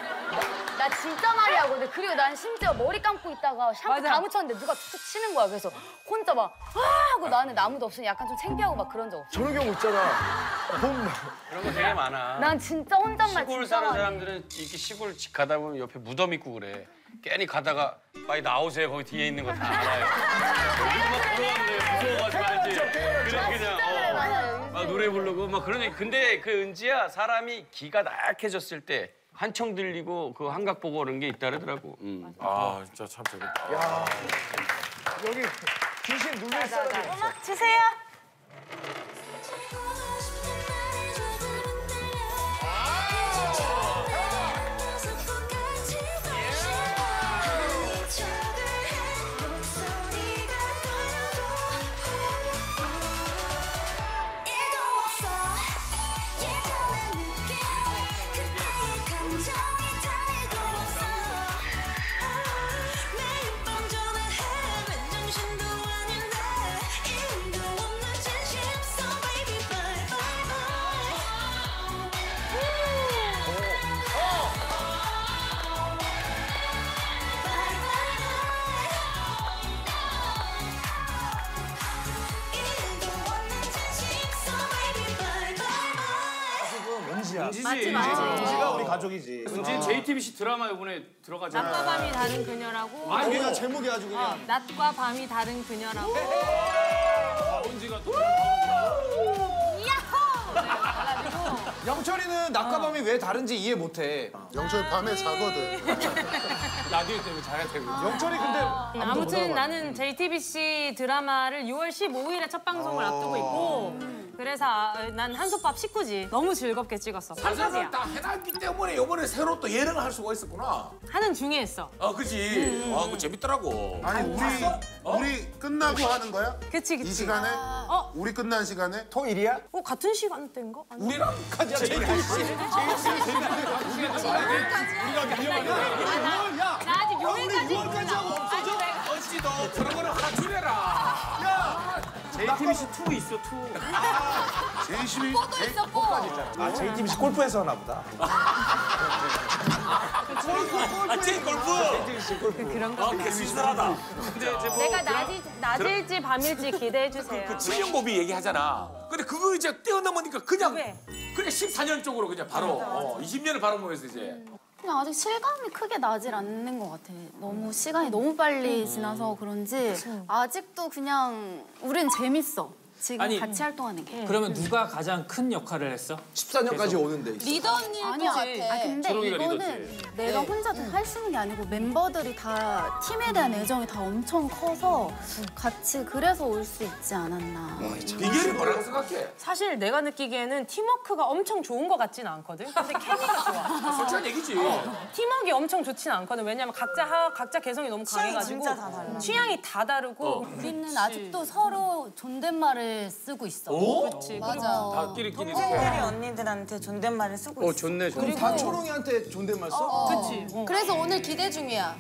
나 진짜 말이 하거든. 그리고 난 심지어 머리 감고 있다가 샴푸 맞아. 다 묻혔는데 누가 툭툭 치는 거야. 그래서 혼자 막 와! 하고 나는 아무도 없으니 약간 좀 창피하고 막 그런 적 없어. 저런 경우 있잖아. 봄 그런 거 되게 많아. 난 진짜 혼잣말 시골 진짜 사는 많이 해. 사람들은 이렇게 시골 집 가다 보면 옆에 무덤 있고 그래. 괜히 가다가 빨리 나오세요. 거기 뒤에 있는 거 다 알아요. 걸어왔는데 무서워 가지고 알지. 그냥 그냥 어. 맞아요. 막 노래 부르고 막 그러니 근데 그 은지야 사람이 귀가 나약해졌을 때 한청 들리고 그 한각 보고 그런 게 있다 그러더라고. 음. 아 진짜 참 재밌다. 여기 귀신 눌릴 사람이 없어. 주세요. 은지지. 은지가 우리 가족이지. 은지 JTBC 드라마 이번에 들어가잖아. 낮과 밤이 다른 그녀라고. 아, 거기가 제목이 아주 어, 그냥. 낮과 밤이 다른 그녀라고. 은지가 또 영철이는 낮과 밤이 왜 다른지 이해 못해. 영철 밤에 자거든. (laughs) 라디오 때문에 자야 되고. 영철이 근데 못 아무튼. 나는 JTBC 드라마를 6월 15일에 첫 방송을 앞두고 있고 그래서 아, 난 한솥밥 식구지. 너무 즐겁게 찍었어. 사실은 판타지야. 다 해놨기 때문에 이번에 새로 또 예능을 할 수가 있었구나. 하는 중에 했어. 어, 그지. 아, 그 재밌더라고. 아니 우리 우리 끝나고 하는 거야? 그치 그치. 이 시간에? 어? 우리 끝난 시간에? 통일이야? 어 같은 시간대인가? 아니, 우리랑 같이 제일 JTBC 2 있어 2. 제이십이 또 있어 또. 아 JTBC 골프에서 하나 보다. 아, 제일 골프. 그런 아, 그 신선하다. 근데 이제 뭐 내가 낮이, 낮일지 밤일지 기대해 주세요. 그 칠년고비 얘기하잖아. 근데 그거 이제 뛰어넘으니까 그냥 왜? 그냥 14년 쪽으로 그냥 바로 어, 20년을 바로 모여서 이제 그냥 아직 실감이 크게 나질 않는 것 같아. 너무 시간이 너무 빨리 지나서 그런지 아직도 그냥 우린 재밌어. 지금 아니, 같이 활동하는 게. 그러면 누가 가장 큰 역할을 했어? 14년까지 오는데. 리더 언니 아니야. 아, 근데 이거는 리더지. 내가 혼자 다 할 수 있는 게 아니고 멤버들이 다 팀에 대한 애정이 다 엄청 커서 같이 그래서 올 수 있지 않았나. 비결이 뭐라고 생각해? 사실 내가 느끼기에는 팀워크가 엄청 좋은 것 같진 않거든. 근데 케미가 좋아. (laughs) 솔직한 얘기지. 팀워크가 엄청 좋진 않거든. 왜냐면 각자 하, 각자 개성이 너무 취향이 강해가지고 진짜 다 달라. 취향이 다 다르고 우리는 아직도 서로 존댓말을 쓰고 있어. 그치. 맞아. 다 끼리끼리. 동생들이 언니들한테 존댓말을 쓰고 있어. 좋네. 그럼 다 초롱이한테 존댓말 써? 그치. 어. 그래서 오늘 기대 중이야.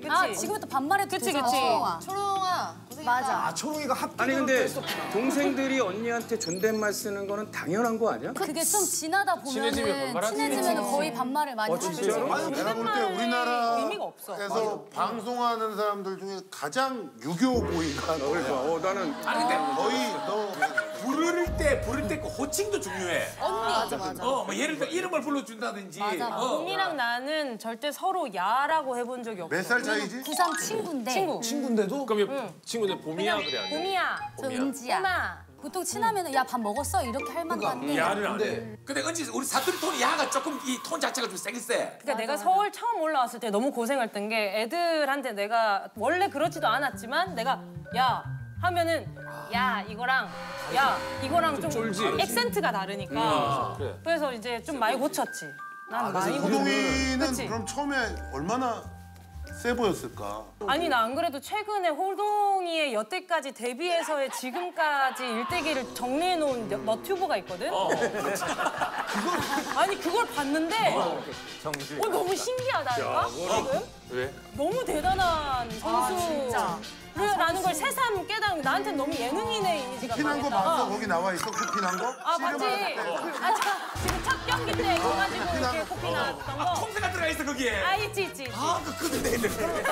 그치. 아 지금부터 반말해도 그치, 되잖아. 그치. 초롱아. 초롱아. 고생했다. 맞아. 아 초롱이가 합격. 아니 근데 동생들이 언니한테 존댓말 쓰는 거는 당연한 거 아니야? 그게 좀 지나다 반말하지. 친해지면 거의 반말을 많이 하지. 내가 볼 때 우리나라에서 의미가 없어. 방송하는 사람들 중에 가장 유교 보이가 그러니까. 어 나는 아니 근데 거의 너 부를 때 부를 때그 호칭도 중요해. 맞아 맞아. 어, 뭐 예를 들어 이름을 불러준다든지. 어. 봄이랑 나는 절대 서로 야라고 해본 적이 없어. 몇살 차이지? 부산 친구인데. 친구. 친구인데도 그럼 친구들 봄이야 그래 안 돼? 봄이야. 저 은지야. 봄아. 보통 친하면 은 야 밥 먹었어 이렇게 할 만도 한데. 야를 안 해. 근데 은지 우리 사투리 톤이 야가 조금 이 톤 자체가 좀 세긴 세. 그러니까 내가 서울 처음 올라왔을 때 너무 고생했던 게 애들한테 내가 원래 그러지도 않았지만 내가 야 하면은 야 이거랑 야 이거랑 좀, 쫄지. 액센트가 다르니까 그래. 그래서 이제 좀 많이 고쳤지. 난 많이 고쳤지. 우동이는 그치? 그럼 처음에 얼마나 세 보였을까? 아니 나 안 그래도 최근에 호동이의 여태까지 데뷔해서의 지금까지 일대기를 정리해 놓은 여- 너튜브가 있거든. 아니 그걸 봤는데 어, 너무 신기하다니까. 지금? 왜? 너무 대단한 선수. 라는 걸 새삼 깨달은 나한테 너무 예능인의 이미지가 피난 거. 봤어? 거기 나와 있어? 코피 난 거? 아 맞지. 아 저, 지금 첫 경기 때 가가지고 이렇게 코피 나왔던 거. 콩새가 들어가 있어 거기에. 아 있지 있지. 있지. 아, 그 끄는데 있는데.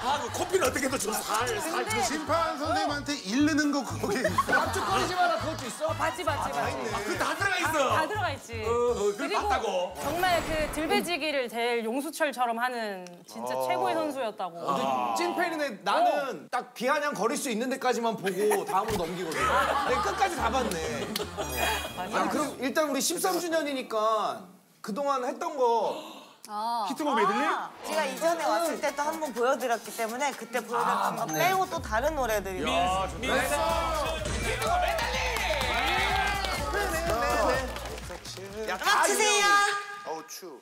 아, 그 코피는 어떻게 또 살, 살. 근데 심판 선생님한테 일르는 거 거기. 깜짝거리지 마라 그것도 있어? 봤지 봤지 봤지. 그다 들어가 있어. 다 들어가 있지. 어, 어, 그걸 봤다고. 정말 그 들배지기를 제일 용수철처럼 하는 진짜 최고의 선수였다고. 찐팬이네. 나는 딱 비아냥 거릴 수 있는 데까지만 보고 다음으로 넘기거든. 내가 끝까지 다 봤네. 아니 그럼 일단 우리 13주년이니까 그동안 했던 거 히트곡 메들리? 제가 이전에 왔을 때 또 한 번 보여드렸기 때문에 그때 보여드렸던 거 빼고 또 다른 노래들이 음악 주세요. 어우 추.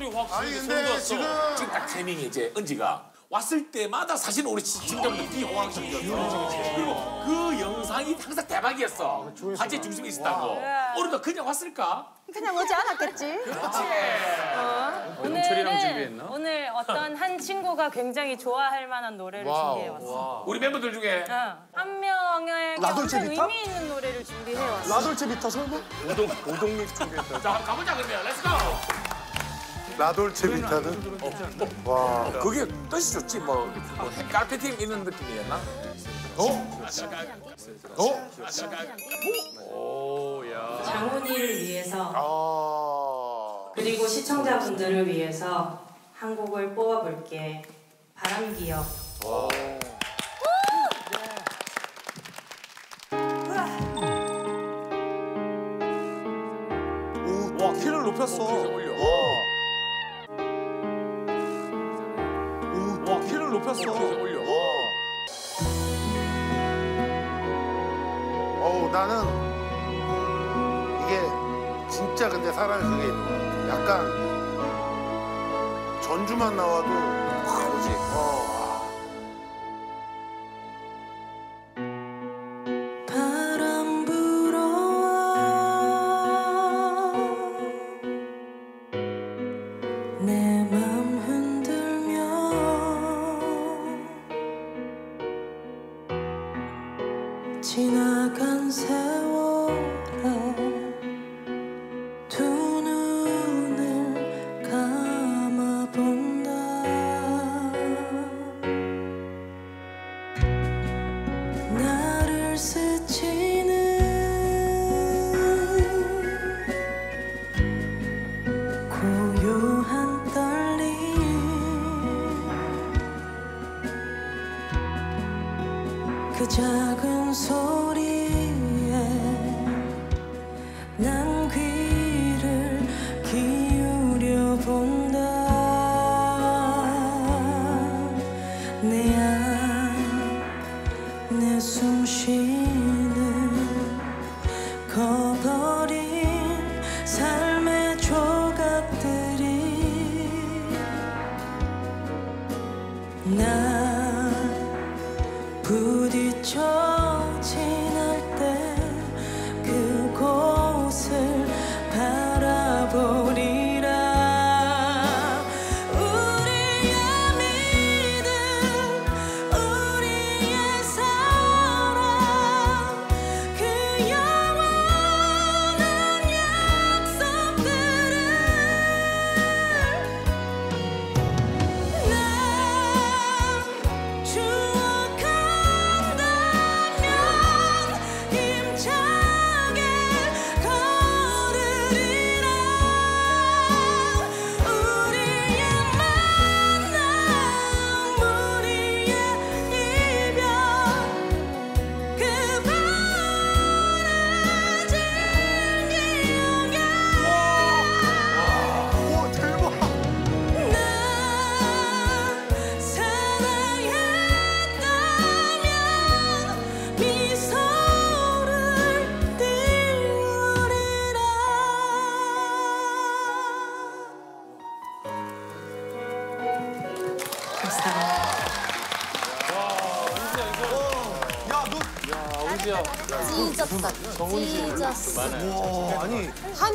확 아니, 근데. 지금 지금 딱 타이밍이 이제 은지가 왔을 때마다 사실은 우리 시청자분들 비호강적이었어. 그리고 그 영상이 항상 대박이었어. 화제 중심에 있었다고. 오늘도 그냥 왔을까? 그냥 오지 않았겠지. 영철이랑 준비했나? 오늘 어떤 한 친구가 굉장히 좋아할 만한 노래를. 준비해 왔어. 우리 멤버들 중에 한 명에게 라돌체 비타? 의미 있는 노래를 준비해 왔어. 라돌체 비타 설마? 오동 오동립 준비했다. 자 한번 가보자 그러면 렛츠고. 라돌체 비타는 와 그게 뜻이 좋지 뭐, 뭐 깔페팅 이런 느낌이었나? 어? 어? 장훈이를 위해서 아 그리고 시청자분들을 위해서 한 곡을 뽑아볼게. 바람기억. 와 키를 높였어. 높였어. 올려. 어우 나는 이게 진짜 근데 사람이 그게. 약간 전주만 나와도 그렇지. 어.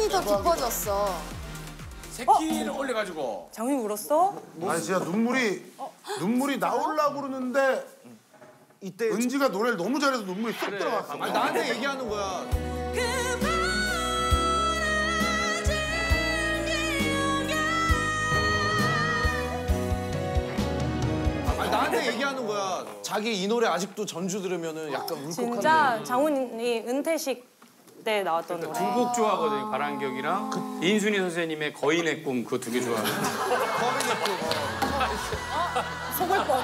더 깊어졌어. 새끼를 올려가지고 장훈이 울었어? 아니 진짜 눈물이 눈물이 나오려고 그러는데 이때 은지가 노래를 너무 잘해서 눈물이 쏙 들어갔어. 아니, 나한테 얘기하는 거야. 아니, 나한테 얘기하는 거야. 자기 이 노래 아직도 전주 들으면은 약간 울컥한데. 진짜 장훈이 은퇴식 때 나왔던 노래. 두 곡 좋아하거든요. 바람격이랑 인순이 선생님의 거인의 꿈 그 두 개 좋아하거든요. 속을 뻔.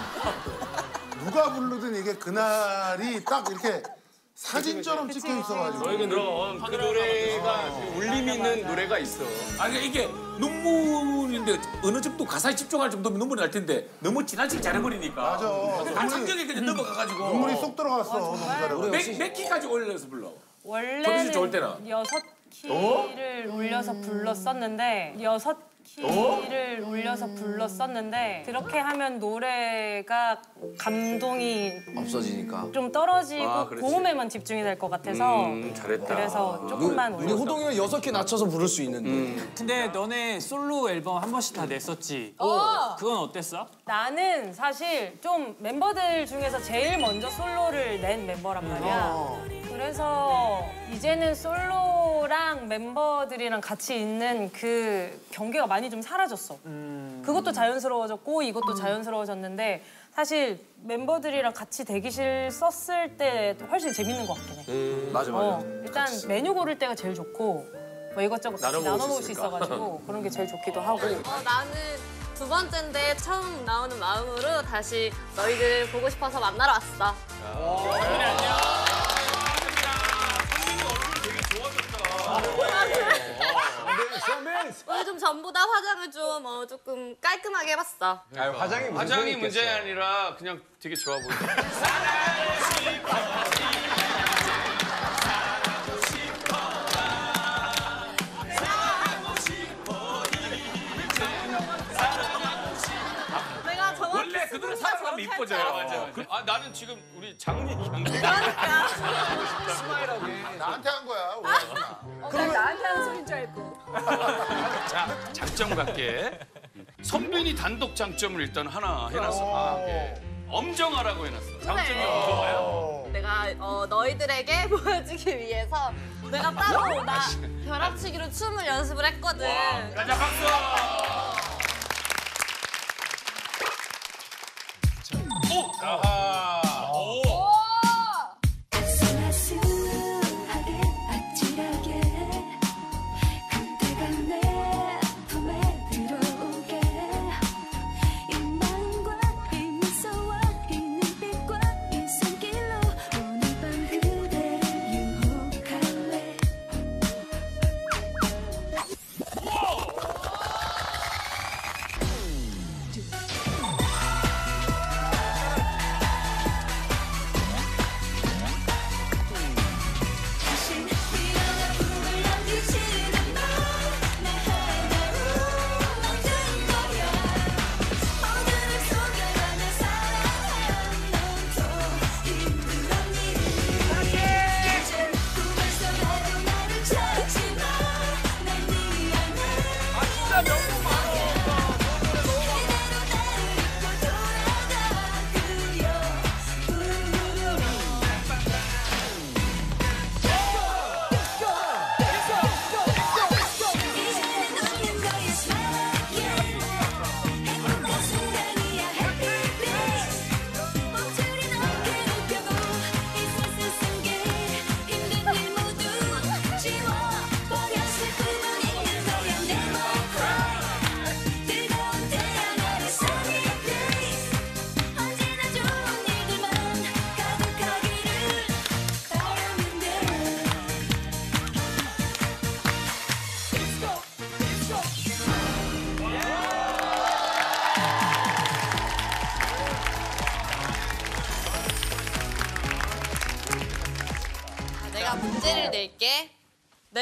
누가 부르든 이게 그날이 딱 이렇게 사진처럼 찍혀 있어가지고. 저희는 그럼 그 노래가 울림 있는 노래가 있어. 아니 이게 눈물인데 어느 정도 가사에 집중할 정도면 눈물이 날 텐데 너무 지나치게 잘해버리니까 맞아. 안상적에 그냥 넘어가가지고 눈물이 쏙 들어갔어. 너무 잘해. 몇, 몇 키까지 올려서 불러? 원래는? 여섯 키를 올려서 불렀었는데 여섯 키를 올려서 불렀었는데 그렇게 하면 노래가 감동이 없어지니까. 좀 떨어지고 아, 그렇지. 고음에만 집중이 될 것 같아서 음, 잘했다. 그래서 조금만 우리 올렸어. 호동이는 여섯 개 낮춰서 부를 수 있는데. 근데 너네 솔로 앨범 한 번씩 다 냈었지. 어. 그건 어땠어? 나는 사실 좀 멤버들 중에서 제일 먼저 솔로를 낸 멤버란 말이야. 그래서 이제는 솔로랑 멤버들이랑 같이 있는 그 경계가 많이 좀 사라졌어. 그것도 자연스러워졌고 이것도 자연스러워졌는데 사실 멤버들이랑 같이 대기실 썼을 때 훨씬 재밌는 것 같긴 해. 맞아 어, 일단 메뉴 고를 때가 제일 좋고 뭐 이것저것 같이 나눠 먹을 수. 있어가지고 (laughs) 그런 게 제일 좋기도 하고. 어, 나는 두 번째인데 처음 나오는 마음으로 다시 너희들 보고 싶어서 만나러 왔어. 오늘 좀 전보다 화장을 좀 어, 조금 깔끔하게 해봤어. 화장이 화장이 문제 아니라 그냥 되게 좋아 보여. 내 그대로 살아가면 이뻐져요. 맞아. 그- 아 나는 지금 우리 장훈이 얘기하는데. 나한테 한 거야. 그러면 나한테 하는 소리인 줄 알고. 자 장점 갈게. 선빈이 단독 장점을 일단 하나 해놨어. 예. 엄정하라고 해놨어. 장점이 엄정해요. 내가 어, 너희들에게 (laughs) 보여주기 위해서 내가 따로 나 벼락치기로 춤을 연습을 했거든. 가자 박수. 오!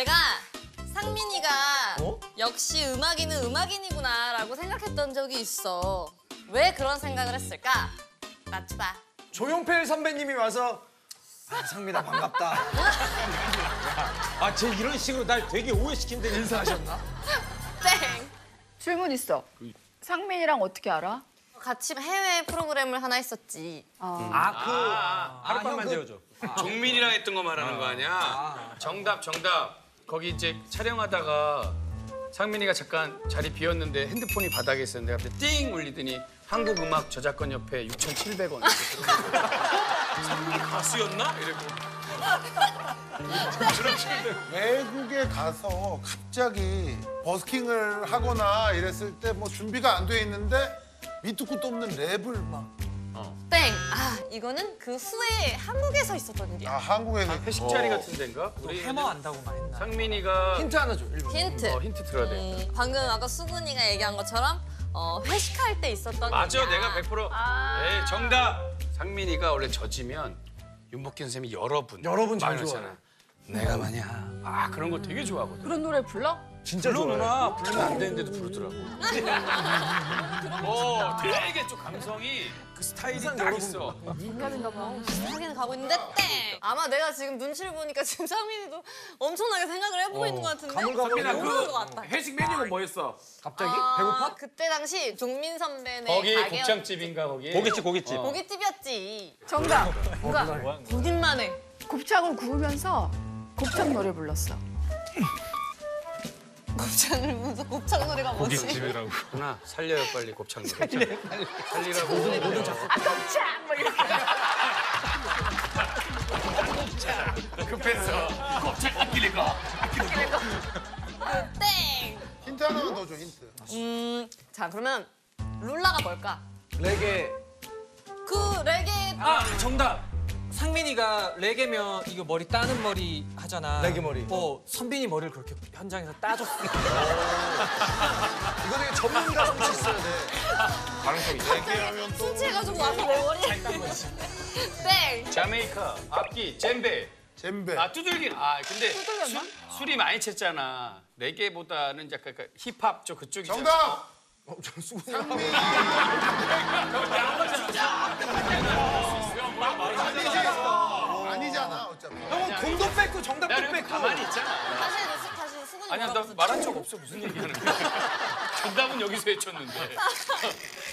내가 상민이가 역시 음악인은 음악인이구나 라고 생각했던 적이 있어. 왜 그런 생각을 했을까? 맞춰봐. 조용필 선배님이 와서 아, 상민아 반갑다. 아, 쟤 이런 식으로 날 되게 오해시킨데 인사하셨나? (laughs) 땡. 질문 있어. 상민이랑 어떻게 알아? 같이 해외 프로그램을 하나 했었지. 아, 그 하룻밤만 재워줘. 종민이랑 했던 거 말하는 거 아니야? 정답 정답. 거기 이제 촬영하다가 상민이가 잠깐 자리 비었는데 핸드폰이 바닥에 있었는데 갑자기 띵 울리더니 한국 음악 저작권 협회 6,700원. 상민이 가수였나? 이러고. (laughs) 외국에 가서 갑자기 버스킹을 하거나 이랬을 때 뭐 준비가 안 돼 있는데 밑도 끝도 없는 랩을 막. 땡. 아 이거는 그 후에 한국에서 있었던 일이야. 아 한국에서 회식 자리 같은 데인가? 우리 해머 한다고만 했나? 상민이가 힌트 하나 줘. 힌트. 어, 힌트 들어야 돼. 음, 방금 아까 수근이가 얘기한 것처럼 어, 회식할 때 있었던 맞아, 일이야. 내가 100%. 아. 에이, 정답. 상민이가 원래 져지면 윤복희 선생님이 여러분 여러분 잘. 하잖아. 내가 마냐. 아 그런 거 되게 좋아하거든. 그런 노래 불러? 진짜 불러 좋아해. 누나 부르면 안 되는데도 부르더라고. (laughs) 어, 되게 좀 감성이 그 스타일이 딱 있어. 하긴 가고 있는데 땡! 아마 내가 지금 눈치를 보니까 지금 상민이도 엄청나게 생각을 해보고 있는 것 같은데 선민아 모르는 것그 같다. 회식 메뉴가 뭐였어? 갑자기? 아, 그때 당시 종민 선배네 거기 곱창집인가 거기? 고깃집 고깃집. 어. 고깃집이었지. 정답. 누가 거짓말해. 곱창을 구우면서 곱창 노래 불렀어. 곱창을 무슨 곱창 노래가 뭐지? 고깃집이라고. 누나 살려요 빨리 곱창 노래. 살리라고. 모든 모든 작품. 아 곱창 뭐 이렇게. 급했어. 곱창 아끼는 거. 땡! 힌트 하나만 더 줘, 힌트. 음, 자 그러면 룰라가 뭘까? 레게. 그 레게 아 정답. 상민이가 레게면 이거 머리 따는 머리 하잖아. 레게 머리. 어 선빈이 머리를 그렇게 현장에서 따줬어. (laughs) 이거 되게 전문가 솜씨 있어야 돼. 가능성이 있어. 순치해가지고 와서 내 머리 땡! (laughs) 자메이카, 악기, 젬베. 젬베. 아 두들기. 아 근데? 술, 술이 많이 챘잖아. 레게보다는 약간 그 힙합 쪽 그쪽이잖아. 정답! 어, 저 수근이 아니잖아, 어차피. 형은 공도 뺏고 정답도 나는 뺏고. 가만히 있잖아. 다시 다시 다시 수근이 아니야 나. 말한 적 없어 무슨 얘기 하는 거야? (laughs) 정답은 여기서 외쳤는데.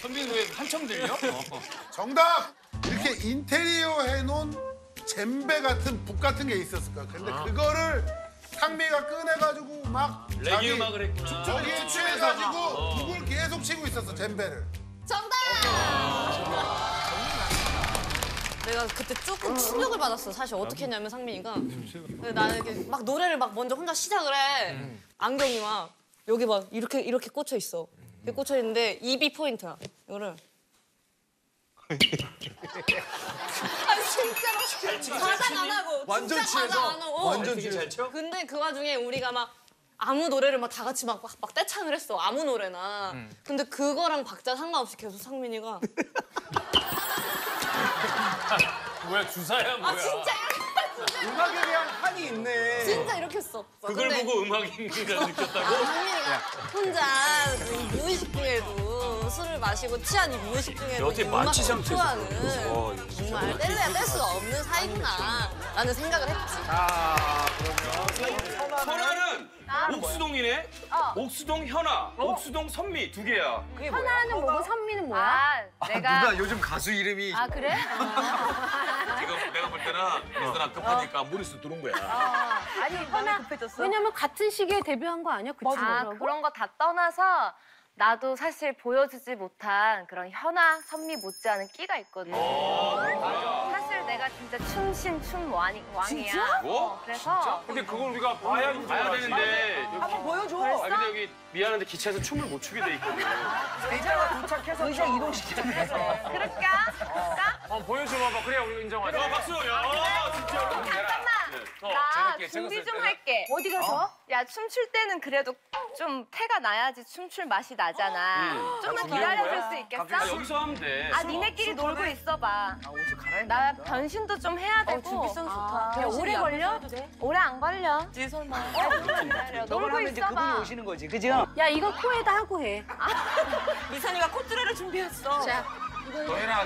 선빈 왜 한참 들려? 어. 정답! 이렇게 인테리어 해놓은 젬베 같은 북 같은 게 있었을 거야. 근데 그거를 상미가 꺼내가지고 막 레게 자기 음악을 했구나. 저기에 취해가지고 북을 계속 치고 있었어, 젬베를. 정답! 내가 그때 조금 충격을 받았어. 사실 어떻게 했냐면 상민이가 나는 이렇게 막 노래를 막 먼저 혼자 시작을 해. 안경이 막 여기 막 이렇게 이렇게 꽂혀 있어. 이렇게 꽂혀 있는데 입이 포인트야. 이거를 아 진짜로 가장 안 하고 완전 진짜 취해서. 안 하고 완전 취해서. 잘 쳐? 근데 그 와중에 우리가 막 아무 노래를 막 다 같이 막, 막, 막 떼창을 했어 아무 노래나 근데 그거랑 박자 상관없이 계속 상민이가 (laughs) 뭐야 주사야 뭐야? 아 진짜 음악에 대한 한이 있네. 진짜 이렇게 했어 그걸 근데 보고 음악인가 느꼈다고? 아, 상민이가 혼자 그 무의식 중에도 술을 마시고 취한 이 무의식 중에도 음악을 좋아하는 있어. 정말 뗄래야 뗄 수가 없는 사이구나 라는 생각을 했지 현아는 옥수동이네. 옥수동 현아, 옥수동 선미 두 개야. 하나는 뭐고 선미는 뭐야? 아, 내가 누나 요즘 가수 이름이 아 그래? (laughs) 지금 내가 볼 때는 미스랑 급하니까 머릿속 들어온 거야. 어, 아니 하나 왜냐면 같은 시기에 데뷔한 거 아니야? 그치? 아 그런 거 다 떠나서 나도 사실 보여주지 못한 그런 현아, 선미 못지않은 끼가 있거든. 사실 내가 진짜 춤신 춤 왕이, 왕이야. 진짜? 뭐? 그래서 근데 그걸 우리가 봐야 봐야 되는데. 한번 보여줘. 아 근데 여기 미안한데 기차에서 춤을 못 추게 돼 있거든. 의자가 도착해서 의자 이동시키자. 그럴까? 그럴까? 어 보여줘봐봐. 그래야 우리 인정하자. 어 박수. 야 진짜. 잠깐만. 어, 나 준비 좀 할게. 어디 가서? 야 춤출 때는 그래도 좀 태가 나야지 춤출 맛이 나잖아. 음. 좀만 아, 기다려줄 수 있겠어? 아, 여기서 하면 돼. 아 니네끼리 놀고 있어봐. 나 변신도 좀 해야 되고. 준비성 좋다. 야, 오래 걸려? 오래 안 걸려. 지 설마. 기다려. 놀고 있어봐. 오시는 거지, 그죠? 야 이거 코에다 하고 해. (laughs) 미선이가 코트레를 준비했어. 자 너 해라.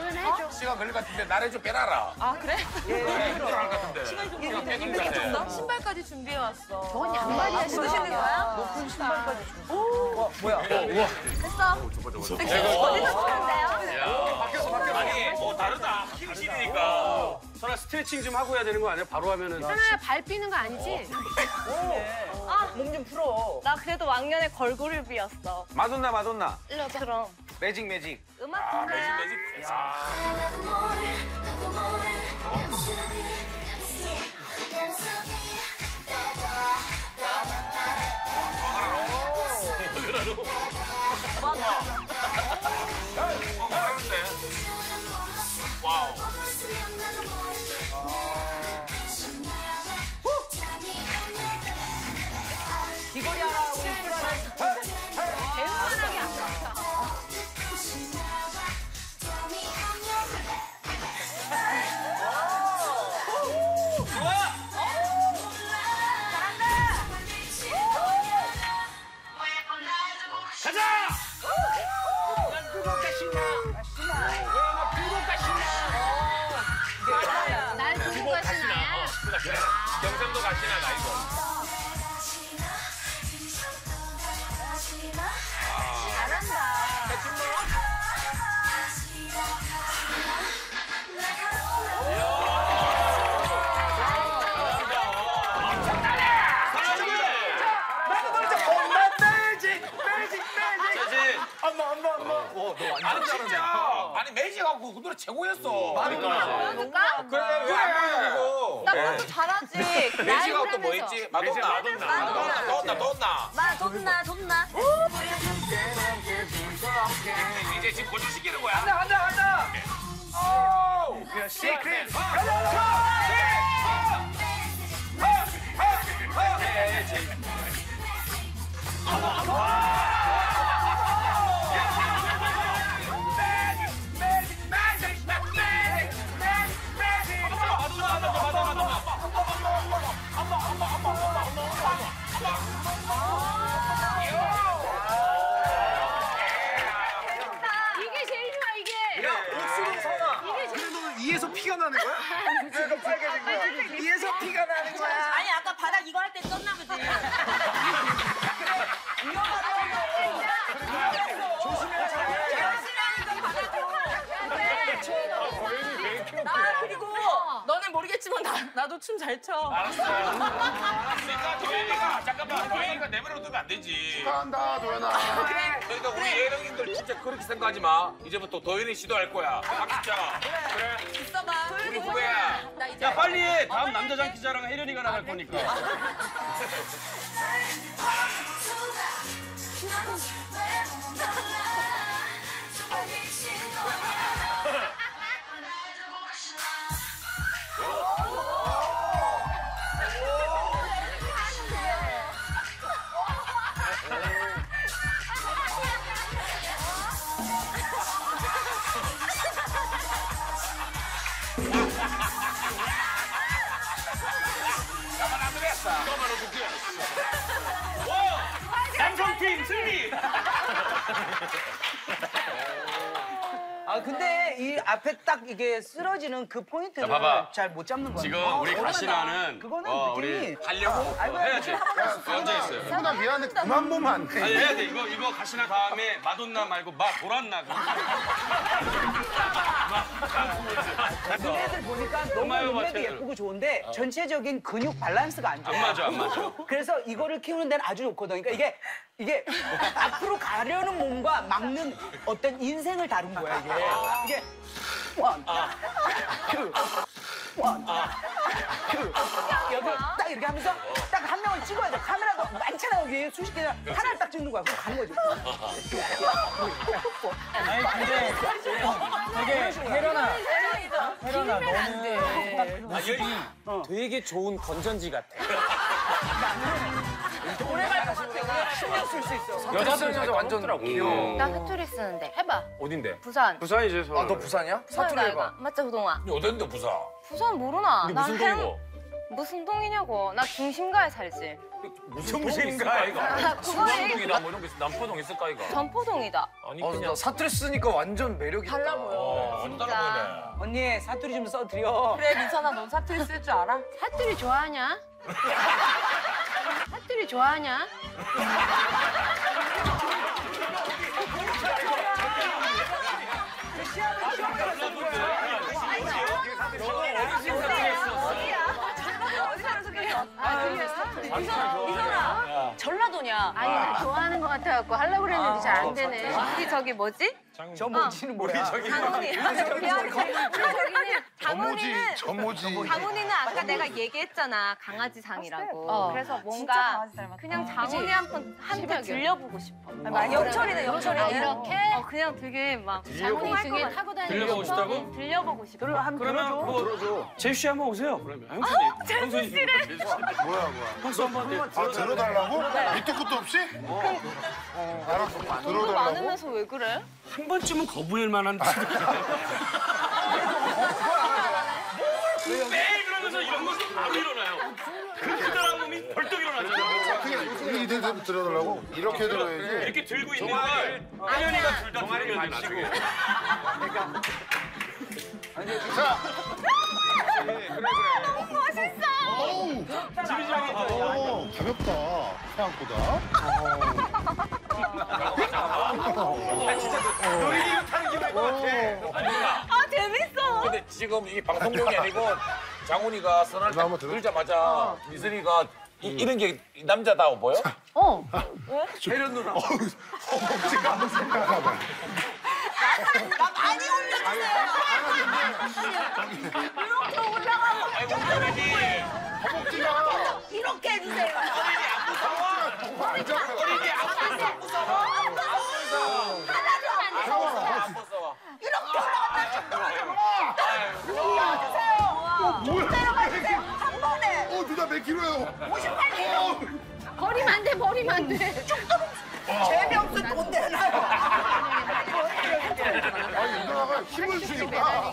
시간 걸릴 것 같은데 나를 좀 빼라라. 아 그래? 그래, 힘들어할 것 같은데. 시간이 좀 같아. 나 신발까지 준비해 왔어. 넌 양말이야 아, 신발. 신으시는 거야? 높은 신발까지. 뭐야? 됐어. 어디서 추는데요? 야 바뀌었어 바뀌었어. 아니 뭐 다르다. 힘실이니까. 선아 스트레칭 좀 하고 해야 되는 거 아니야? 바로 하면은. 하나야 발 삐는 거 아니지? 몸좀 풀어. 나 그래도 왕년에 걸그룹 이었어. 마돈나 마돈나. 일로 와봐. 그럼. magic magic. 음악 듣나요? wow. 그 노래 최고였어. 해볼까? 그래 왜안 보여 이거? 나 그것도 잘하지. 매직하고 또뭐 있지? 마돈나. 마돈나. 돈나 돈나. 마 돈나 돈나. 이제 지금 고정시키는 거야. 간다 간다 간다 오 시크릿 이게 이거 할 때 썼나 보지. (laughs) 나 나도 춤 잘 춰. 알았어. 알았으니까 도현이가 잠깐만 도현이가 내버려 두면 안 되지. 축하한다 도현아. 그러니까 우리 예능인들 진짜 그렇게 생각하지 마. 이제부터 도현이 시도할 거야. 박수자. 그래. 있어봐. 우리 후배야. 나 이제 야 빨리 해. 다음 남자 장 기자랑 혜련이가 나갈 거니까. (laughs) (laughs) 아 근데 이 앞에 딱 이게 쓰러지는 그 포인트를 자, 봐봐. 잘 못 잡는 거야. 지금 어, 우리. 가시나는 그거는 어, 느낌이 우리 하려고 아이고, 해야지. 앉아 있어요. 누나 미안해 그만 보면 안 돼. 아니 해야 돼. 이거 이거 가시나 다음에 마돈나 말고 마 돌았나. 너네들 보니까 너무 엄마요, 마찬가지로. 예쁘고 좋은데 전체적인 근육 밸런스가 안 좋아. 안 맞아, 안 맞아. 그래서 이거를 키우는 데는 아주 좋거든. 그러니까 이게 이게 앞으로 가려는 몸과 막는 어떤 인생을 다룬 거야 이게. 이게 one, two, one, two. 여기 딱 이렇게 하면서 딱 한 명을 찍어야 돼. 카메라도 많잖아 여기 수십 개나 하나를 딱 찍는 거야. 그럼 가는 거지. 아니 근데 되게 혜련아 혜련아 너는 딱 그런 모습이 되게 좋은 건전지 같아. 오래 갈 것 같아. 신경 쓸수 있어. 여자들은 여자 완전 귀여워. 나 사투리 쓰는데 해봐. 어딘데? 부산. 부산이지 서. 아너 부산이야? 사투리 해봐. 맞지 호동아? 어딘데 부산? 부산 모르나? 나 무슨 행- 동이고? 무슨 동이냐고. 나 중심가에 살지. 무슨 동인가 중앙동이나 뭐 이런 게 있어. 남포동 있을까 이거? 전포동이다. 아니 어, 그냥 나 사투리 쓰니까 완전 매력 있다 달라 보여. 어, 완전 달라 보이네. 언니 사투리 좀 써드려. 그래 민선아 넌 사투리 쓸 줄 알아? 사투리 좋아하냐? 사투리 좋아하냐? 전라도냐? 아니 나 좋아하는 것 같아갖고 하려고 그랬는데 잘 안 되네. 우리 저기 뭐지? 저 뭔지는 뭐야? 장훈이. 미안해. 저기 는 장훈이는 저모지. 장훈이는 아까 내가 얘기했잖아 강아지상이라고. 어. 그래서 진짜 뭔가 강아지 닮았다. 그냥 장훈이 한번 한번 들려보고 싶어. 아, 영철이네 영철이네. 아 이렇게? 어 그냥 되게 막 장훈이 중에 타고 다니는 들려보고 거 싶다고? 응, 들려보고 싶어. 그러면 뭐 제수 씨 한번 오세요. 그러면 형수님. 형수님. 제수 씨. 뭐야 뭐야. 박수 한번 해. 아 들어달라고? 밑도 끝도 없이? 어. 알았어. 돈 들어달라고? 많으면서 왜 그래? 한 번쯤은 거부할 만한 (laughs) 그러면서 이런 모습 바로 일어나요. 그 크다란 놈이 벌떡 일어나잖아요. 그게 요즘에 이렇게 이 대 들어달라고? 이렇게 들어야지. 이렇게 들고 있는 걸 혜연이가 둘 다 들으면 나중에. 자, 멋있어. 오, 가볍다. 생각보다. 놀이기구 타는 기분일 것 같아. 아 재밌어. 근데 지금 이 방송용이 아니고 장훈이가 선할 때 들자마자 미선이가 이, 이런 게 남자다워 보여? 어. 혜련 누나. 허벅지가 생각하면. 나 많이 올려주세요. 이렇게 올라가고 허벅지가. 이렇게 해주세요. 어린이 안 무서워. 안 무서워. 하나도 안 무서워. 이렇게 올라가주세요. 뭐야? 내려가주세요. 한 번에. 어, 누나 몇 킬로예요? 58kg. 버리면 안 돼, 버리면 안 돼. 재미없어 돈 내놔요. 아니, 누나가 힘을 주니까.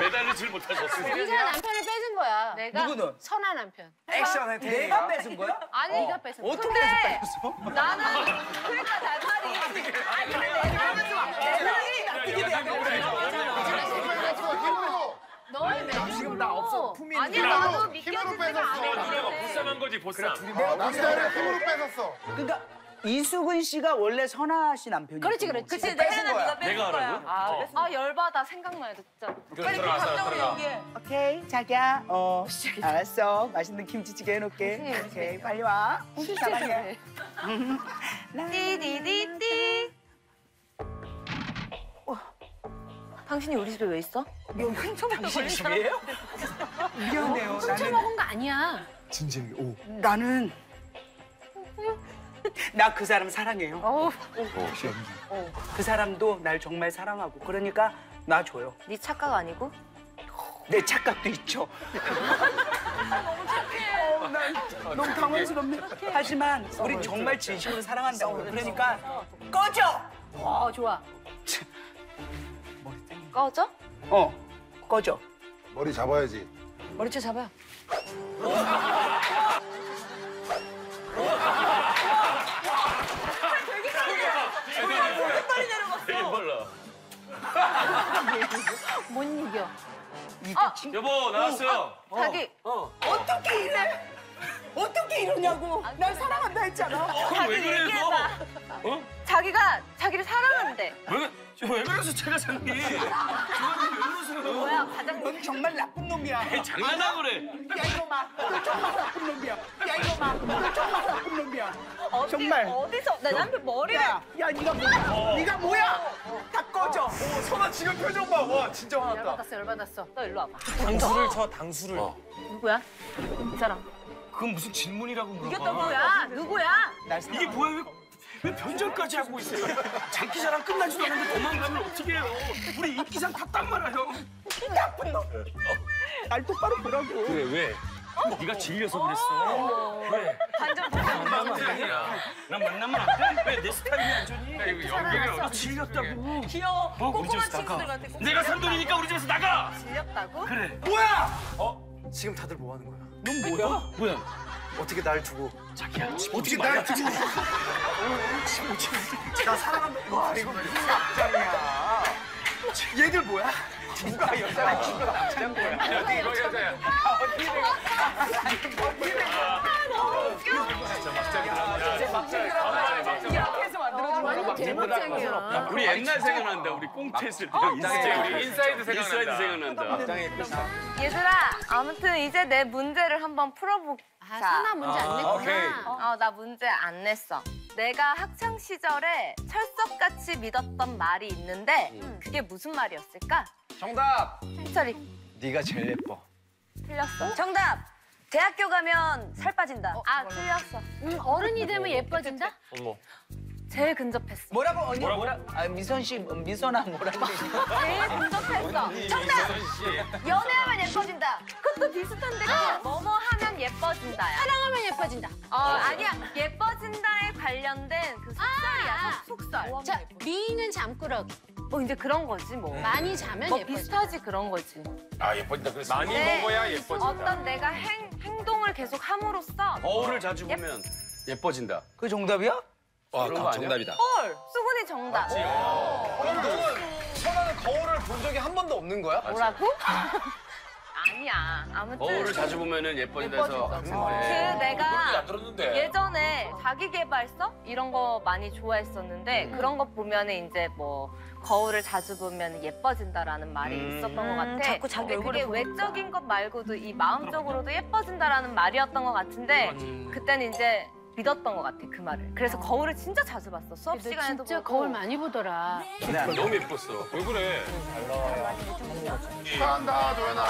매달리질 못하셨어. 네가 남편을 뺏은 거야. 내가 누구는? 선한 남편. 액션에 내가 뺏은 거야? 아니, 네가 뺏은 거야. 어떻게 해서 뺏었어? 나는 그러니까 날 말이. 아니 근데 내 말이 납득이 돼. 너의 매력으로. 지금 나 없어. 품이 아니야 나도 믿겨지지가 않아. 보쌈한 거지 보쌈. 나 스타일을 힘으로 뺏었어. 그러니까 이수근 씨가 원래 선아 씨 남편이야. 그렇지, 그렇지. 그치 뺏은 거야. 네가 뺏은 내가 거야. 하라고? 아, 아 열받아 생각나요 진짜. 그래, 들어가서 들어가. 오케이 자기야 어 알았어 맛있는 김치찌개 해놓을게 오케이 빨리 와 사랑해 (laughs) 띠디디띠. 당신이 우리 집에 왜 있어? 당신 집이에요? (laughs) 미안해요. 나는 먹은 거 아니야. 진지하게 오. 나는 나 그 사람 사랑해요. 어우. 그 사람도 날 정말 사랑하고 그러니까 나 줘요. 네 착각 아니고? 내 착각도 있죠. 어, 난 너무 당황스럽네. 하지만 우리 정말 진심으로 사랑한다고 그러니까 꺼져! 어, 좋아. 꺼져? 어 꺼져 머리 잡아야지. 머리채 잡아요. 못 이겨. 여보 나왔어요. 자기. 어떻게 이래 어떻게 이러냐고 날 사랑한다 했잖아 그럼 왜 그래요? 얘기해봐. 어? 자기가 자기를 사랑한대. 왜, 그- 왜 그래서 제가 장님? 뭐야 과장님. 넌 정말 나쁜 놈이야 장난하고 그래. 야 이놈아 너 정말 나쁜 놈이야 야 이놈아 너 정말 나쁜 놈이야 어디, 정말. 어디서 내 남편 머리를 야, 야 네가 뭐야 네가 뭐야 다 꺼져 선아 지금 표정 봐. 와 진짜 화났다. 열받았어, 열받았어. 너 일로 와봐. 당수를 쳐 당수를. 누구야? 이 사람. 그건 무슨 질문이라고 물어봐. 이게 누구야? 누구야? 이게 뭐야? 왜, 왜 변절까지 하고 있어요? 장기 자랑 끝나지도 않는데 도망가면 어떻게 해요? 우리 인기상 탔단 말이야. 나쁜 놈. 날 똑바로 보라고. 그래 왜? 네가 질려서 그랬어. 왜? 반전 만나면 안 되냐? 난 만나면 안 돼? 왜 내 스타일이 안 좋니? 이거 연기를 너 질렸다고. 귀여워. 어, 우리 집에서 친구들 나가. 같아. 내가 산 돈이니까 우리 집에서 나가. 질렸다고? 그래. 뭐야? 어? 지금 다들 뭐 하는 거야? 넌 뭐야? 뭐야? 어떻게 날 두고 자기야. 어떻게 날 두고. 나 사랑한다. 와 이거 무슨 막장이야. 얘들 뭐야? 누가 여자야? 누가 남자인 거야? 어디 이거 여자야? 이렇게 해서 만들어준 대박장이야. 우리 옛날 생각난다. 우리 꽁트 했을 때. 우리 인사이드 생각난다. 인사이드 생각난다. 얘들아, 아무튼 이제 내 문제를 한번 풀어보자. 아, 선아 문제 안 냈구나. 오케이. 어, 나 문제 안 냈어. 내가 학창 시절에 철석같이 믿었던 말이 있는데 그게 무슨 말이었을까? 정답. 해철이 네가 제일 예뻐. 틀렸어? 정답. 대학교 가면 살 빠진다. 아, 틀렸어. 음, 어른이 되면 예뻐진다? 어머. 제일 근접했어. 뭐라고 언니 뭐라? 아 미선 씨 미선아 뭐라고? 제일 근접했어. 정답. 연애하면 예뻐진다. 그것도 비슷한데 그냥 뭐뭐 하면 예뻐진다야. 사랑하면 예뻐진다. 어, 아니야. 예뻐진다에 관련된 그 속설이야. 속설. 자, 미는 잠꾸러기. 뭐 이제 그런 거지 뭐. 많이 자면 뭐 예뻐진다. 비슷하지 그런 거지. 아 예뻐진다 그랬어. 많이 네. 먹어야 예뻐진다. 어떤 내가 행, 행 행동을 계속 함으로써 거울을 자주 보면 예뻐진다. 그 정답이야? 와, 그런 거 아니야? 정답이다. 헐 수근이 정답. 그럼 너는 선아는 거울을 본 적이 한 번도 없는 거야? 뭐라고? (laughs) 아니야. 아무튼 거울을 자주 보면은 예뻐진다 해서. 그 네. 내가 안 들었는데. 예전에 자기 개발서 이런 거 많이 좋아했었는데 그런 거 보면은 이제 뭐 거울을 자주 보면 예뻐진다라는 말이 음. 있었던 것 같아. 음, 자꾸 자기 근데 그게 얼굴을 외적인 것 말고도 이 마음적으로도 예뻐진다라는 말이었던 것 같은데 그때는 이제 믿었던 것 같아 그 말을. 그래서 거울을 진짜 자주 봤어. 수업 너 시간에도 진짜 보고. 거울 많이 보더라. 너무 예뻤어. 왜 그래? 축하한다 도현아.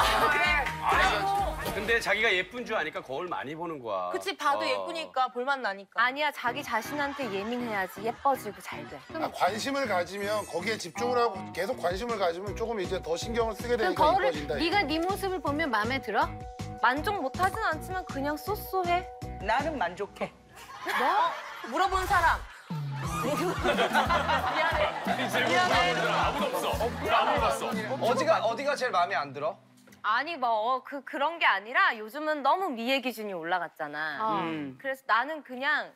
아니, 근데 자기가 예쁜 줄 아니까 거울 많이 보는 거야. 그치 봐도 어. 예쁘니까 볼만 나니까. 아니야 자기 자신한테 예민해야지 예뻐지고 잘 돼. 아, 관심을 가지면 거기에 집중을 하고 계속 관심을 가지면 조금 이제 더 신경을 쓰게 그럼 되니까 거울을 이뻐진다. 네가 네 모습을 보면 마음에 들어? 만족 못하진 않지만 그냥 쏘쏘해. 나는 만족해. 뭐? 물어본 사람. 아무도 없어. 아무도 없어. 어디가 어디가 제일 마음에 안 들어? 아니 뭐 그 그런 게 아니라 요즘은 너무 미의 기준이 올라갔잖아. 어. 음. 그래서 나는 그냥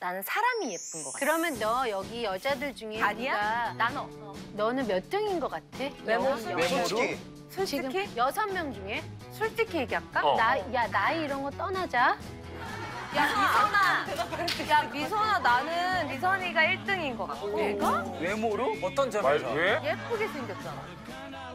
나는 사람이 예쁜 것 같아. 그러면 너 여기 여자들 중에 아니야? 나는 어, 너는 몇 등인 것 같아? 외모? 솔직히 솔직히 여섯 명 중에 솔직히 얘기할까? 어. 나, 야 나이 이런 거 떠나자. 야 미선아, 나는 미선이가 1등인 것 같고. 내가? 외모로? 어떤 점에서? 왜? 예쁘게 생겼잖아.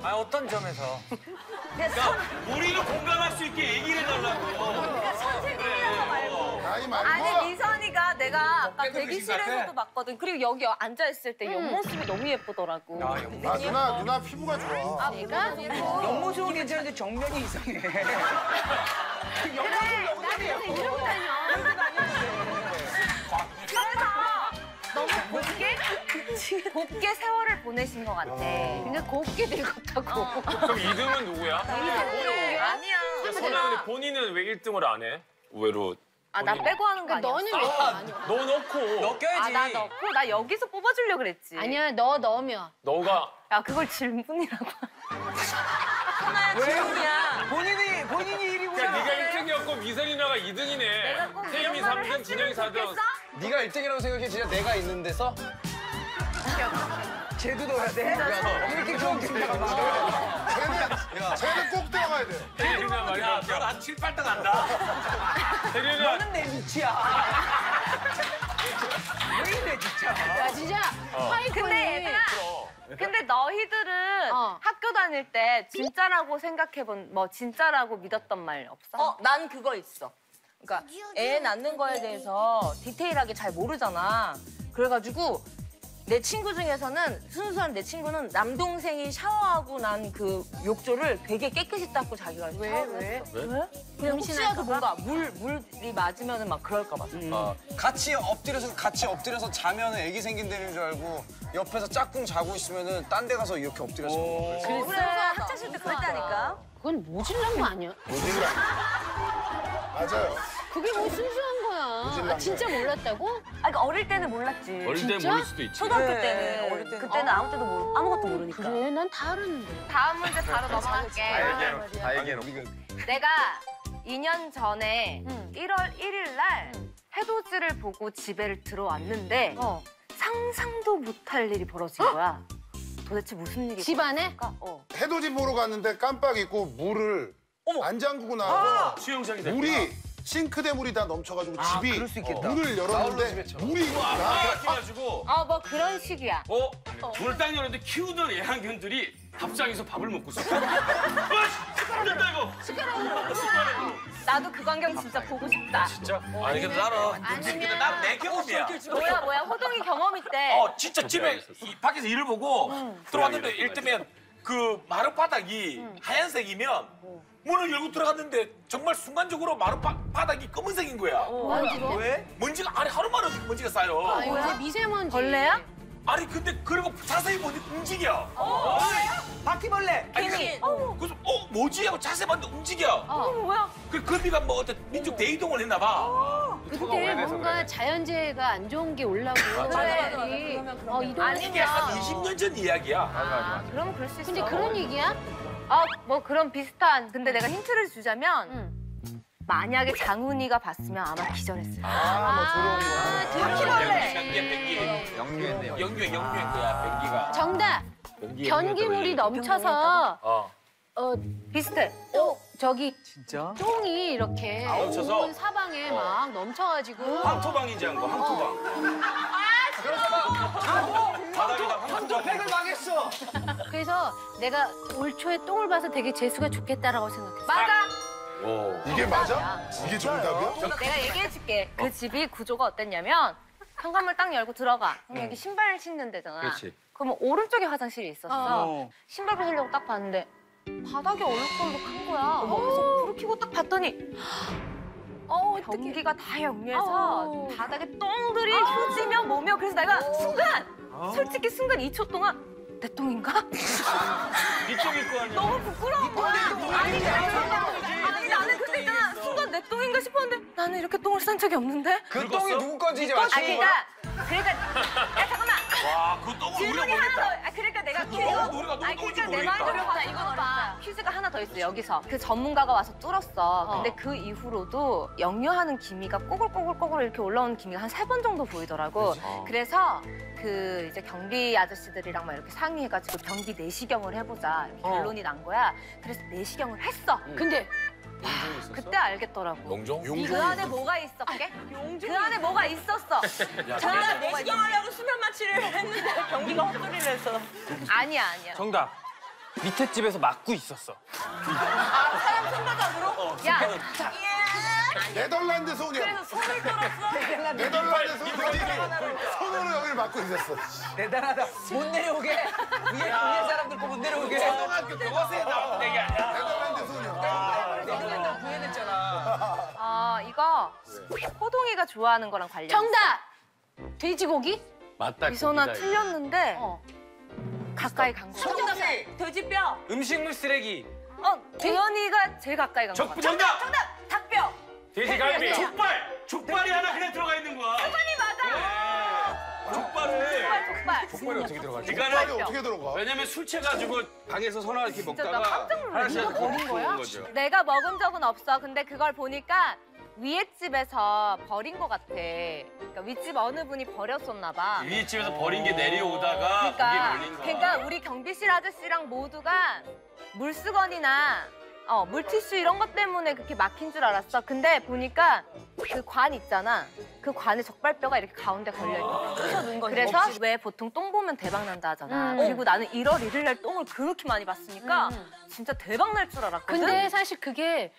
아 어떤 점에서? (laughs) 그러니까 우리도 공감할 수 있게 얘기를 해달라고. 선생님이라서 말고. 나이 말고. 아니 미선이가 내가 아까 대기실에서도. 봤거든. 그리고 여기 앉아 있을 때 옆모습이 너무 예쁘더라고. 아 누나 누나 피부가 좋아. 아, 내가? 옆모습은 괜찮은데 정면이 이상해. (laughs) 그래, 나 그래서 이러고 다녀. 곱게, 곱게 세월을 보내신 것 같아. 그러니까 곱게 늙었다고. 그럼 2등은 누구야? 아니야. 선아 근데 본인은 왜 1등을 안 해? 의외로. 아, 나 빼고 하는 거 아니야? 너는 왜 아니야? 너 넣고 너 껴야지. 아, 나 넣고? 나 여기서 뽑아주려고 그랬지. 아니야 너 넣으면 너가 야, 그걸 질문이라고. 하나야, 질문이야. 본인이 본인이 1위구나. 그러니까 네가 1등이었고 미선이나가 2등이네. 내가 꼭 태임이 이런 말을 3등, 진영이 4등. 네가 1등이라고 생각해 진짜 내가 있는 데서? 쟤도 넣어야 돼? 이렇게 좋은 생각 쟤는 쟤는 꼭 들어가야 돼. 태임이나 말이야. 너한 7, 8등 안다. 너는 내 밑이야. (laughs) 왜 이래 진짜. 야 진짜 파이콘이 근데 얘들아, 근데 너희들은 어. 학교 다닐 때 진짜라고 생각해본, 뭐 진짜라고 믿었던 말 없어? 어, 난 그거 있어. 그러니까 애 낳는 거에 대해서 디테일하게 잘 모르잖아. 그래가지고 내 친구 중에서는 순수한 내 친구는 남동생이 샤워하고 난 그 욕조를 되게 깨끗이 닦고 자기가 왜 왜? 왜? 그냥 혹시라도 뭔가 물 물이 맞으면은 막 그럴까 봐. 어, 같이 엎드려서 같이 엎드려서 자면 애기 생긴다는 줄 알고 옆에서 짝꿍 자고 있으면은 딴 데 가서 이렇게 엎드려서 그래, 그래 학창시절 때 그랬다니까. 그건 모질란 거 아니야? 모질라. 맞아요. 그게 뭐 순수한 거야. 아, 진짜 몰랐다고? 아, 그러니까 어릴 때는 몰랐지. 어릴 때 진짜? 모를 수도 있지. 초등학교 네, 때는 어릴 때는. 그때는 아무 때도 모르, 아무것도 모르니까. 그래 난 다 알았는데. 다음 문제 바로 넘어갈게. 다행이로. 내가 2년 전에 1월 1일 날 해돋이를 보고 집에 들어왔는데 어. 상상도 못할 일이 벌어진 거야. 도대체 무슨 일이 집 안에? 벌어졌을까? 어. 해돋이 보러 갔는데 깜빡 잊고 물을 안 잠그고 나서 수영장이 물이 싱크대 물이 다 넘쳐가지고 집이 그럴 수 있겠다. 문을 열었는데 물이 나 가지고 어, 뭐 그런 식이야. 어? 문을 딱 열었는데 키우던 애완견들이 밥상에서 밥을 먹고 있어. (laughs) 아, 숟가락이다 이거. 나도 그 광경 진짜 보고 싶다. 진짜? 아니 근데 나는 근데 나는 내 경험이야. 뭐야 뭐야 호동이 경험 있대. 어 진짜 집에 이 밖에서 일을 보고 들어왔는데 일 때면 그 마루 바닥이 하얀색이면 문을 열고 들어갔는데 정말 순간적으로 마루 바, 바닥이 검은색인 거야. 먼지가? 왜? 먼지가 아니 하루 만에 먼지가 쌓여. 아 이제 미세먼지. 벌레야? 아니 근데 그리고 자세히 보니 움직여. 바퀴벌레. 아니, 그, 그래서 어 뭐지 하고 자세히 봤는데 움직여. 어, 뭐야? 그 건비가 뭐 어떤 민족 대이동을 했나 봐. 그때 뭔가 자연재해가 안 좋은 게 올라고 사람들이 어 아니, 이게 이동하니까. 한 20년 전 이야기야. 아, 그럼 그럴 수 있어. 근데 그런 얘기야? 아, 뭐 그런 비슷한. 근데 내가 힌트를 주자면 응. 만약에 장훈이가 봤으면 아마 기절했을 거야. 아, 뭐 들어올래. 영유했네요. 영유해, 영유한 거야, 변기가. 정답. 변기물이 넘쳐서 어. 어 비슷해. 어 저기 진짜? 똥이 이렇게 넘쳐서? 온 사방에 막 넘쳐가지고 황토방이지 한 거, 황토방. 황토팩을 망했어. 그래서 내가 올 초에 똥을 봐서 되게 재수가 좋겠다라고 생각했어. 맞아. 이게 맞아? 이게 정답이야? 내가 얘기해줄게. 그 집이 구조가 어땠냐면 현관문 딱 열고 들어가. 그럼 여기 신발 신는 데잖아. 그렇지. 그러면 오른쪽에 화장실이 있었어. 어. 신발 벗으려고 딱 봤는데 바닥이 얼룩덜룩한 거야. 그래서 불을 켜고 딱 봤더니 변기가 다 역류해서 바닥에 똥들이 휴지며 뭐며 그래서 내가 순간 솔직히 순간 2초 동안 내 똥인가? 이쪽일 거 아니야. 너무 부끄러운 거야. 아니, 아니 나는 그때 있잖아 순간 내 똥인가 싶었는데 나는 이렇게 똥을 싼 적이 없는데. 그 똥이 누구 건지 이제 아 맞추는 그러니까? 그러니까 야 잠깐만. 와, 그 똥을 우리가 질문이 하나 더. 모르겠다. 아 그러니까 내가 그 퀴즈. 우리가 누구 아니 똥인지 그러니까 내 모르겠다. 말대로 봐. 이건 봐. 퀴즈가 하나 더 있어 여기서. 그 전문가가 와서 뚫었어. 근데 그 이후로도 역류하는 기미가 꼬글꼬글꼬글 이렇게 올라오는 기미가 한 세 번 정도 보이더라고. 그래서 그 이제 경비 아저씨들이랑 막 이렇게 상의해가지고 변기 내시경을 해보자 이렇게 결론이 난 거야. 그래서 내시경을 했어. 근데 와, 그때 알겠더라고. 용종? 그 안에 뭐가 있었게? 그 안에 뭐가 있었어. 제가 내시경 하려고 수면 마취를 했는데 변기가 헛소리를 했어. 아니야 아니야. 정답. 밑에 집에서 막고 있었어. 아, 사람 손바닥으로? 야, 네덜란드 소녀. 그래서 손을 떨었어? 네덜란드 소녀이 손으로 여기를 막고 있었어. 대단하다. 못 내려오게. 위에 위에 사람들 못 내려오게. 초등학교 교과서에 나오는 얘기 아니야? 네덜란드 소녀. 네덜란드 구해냈잖아. 어 이거 호동이가 좋아하는 거랑 관련. 정답. 돼지고기? 맞다. 미선아. 틀렸는데 가까이 간 거. 정답! 돼지뼈! 음식물 쓰레기. 어, 대현이가 제일 가까이 간 거. 적, 정답! 정답! 닭뼈! 돼지갈비. 족발! 족발이 하나 그냥 들어가 있는 거야. 수근이 맞아. 족발을. 족발. 족발이 어떻게 들어가지? 그러니까는 어떻게 들어가? 왜냐면 술 취해가지고 방에서 선아 이렇게 진짜 먹다가 나 깜짝 놀랐어. 하나씩 이거 버린 먹는 거야? 거죠. 내가 먹은 적은 없어. 근데 그걸 보니까 위에 집에서 버린 거 같아. 그러니까 윗집 어느 분이 버렸었나 봐. 위에 집에서 버린 게 내려오다가 그러니까, 걸린 거야. 그러니까 우리 경비실 아저씨랑 모두가 물수건이나 어, 물티슈 이런 것 때문에 그렇게 막힌 줄 알았어. 근데 보니까 그 관 있잖아. 그 관에 적발뼈가 이렇게 가운데 걸려 있거든. 그래서 왜 보통 똥 보면 대박 난다 하잖아. 음. 그리고 나는 1월 1일 날 똥을 그렇게 많이 봤으니까 진짜 대박 날 줄 알았거든. 근데 사실 그게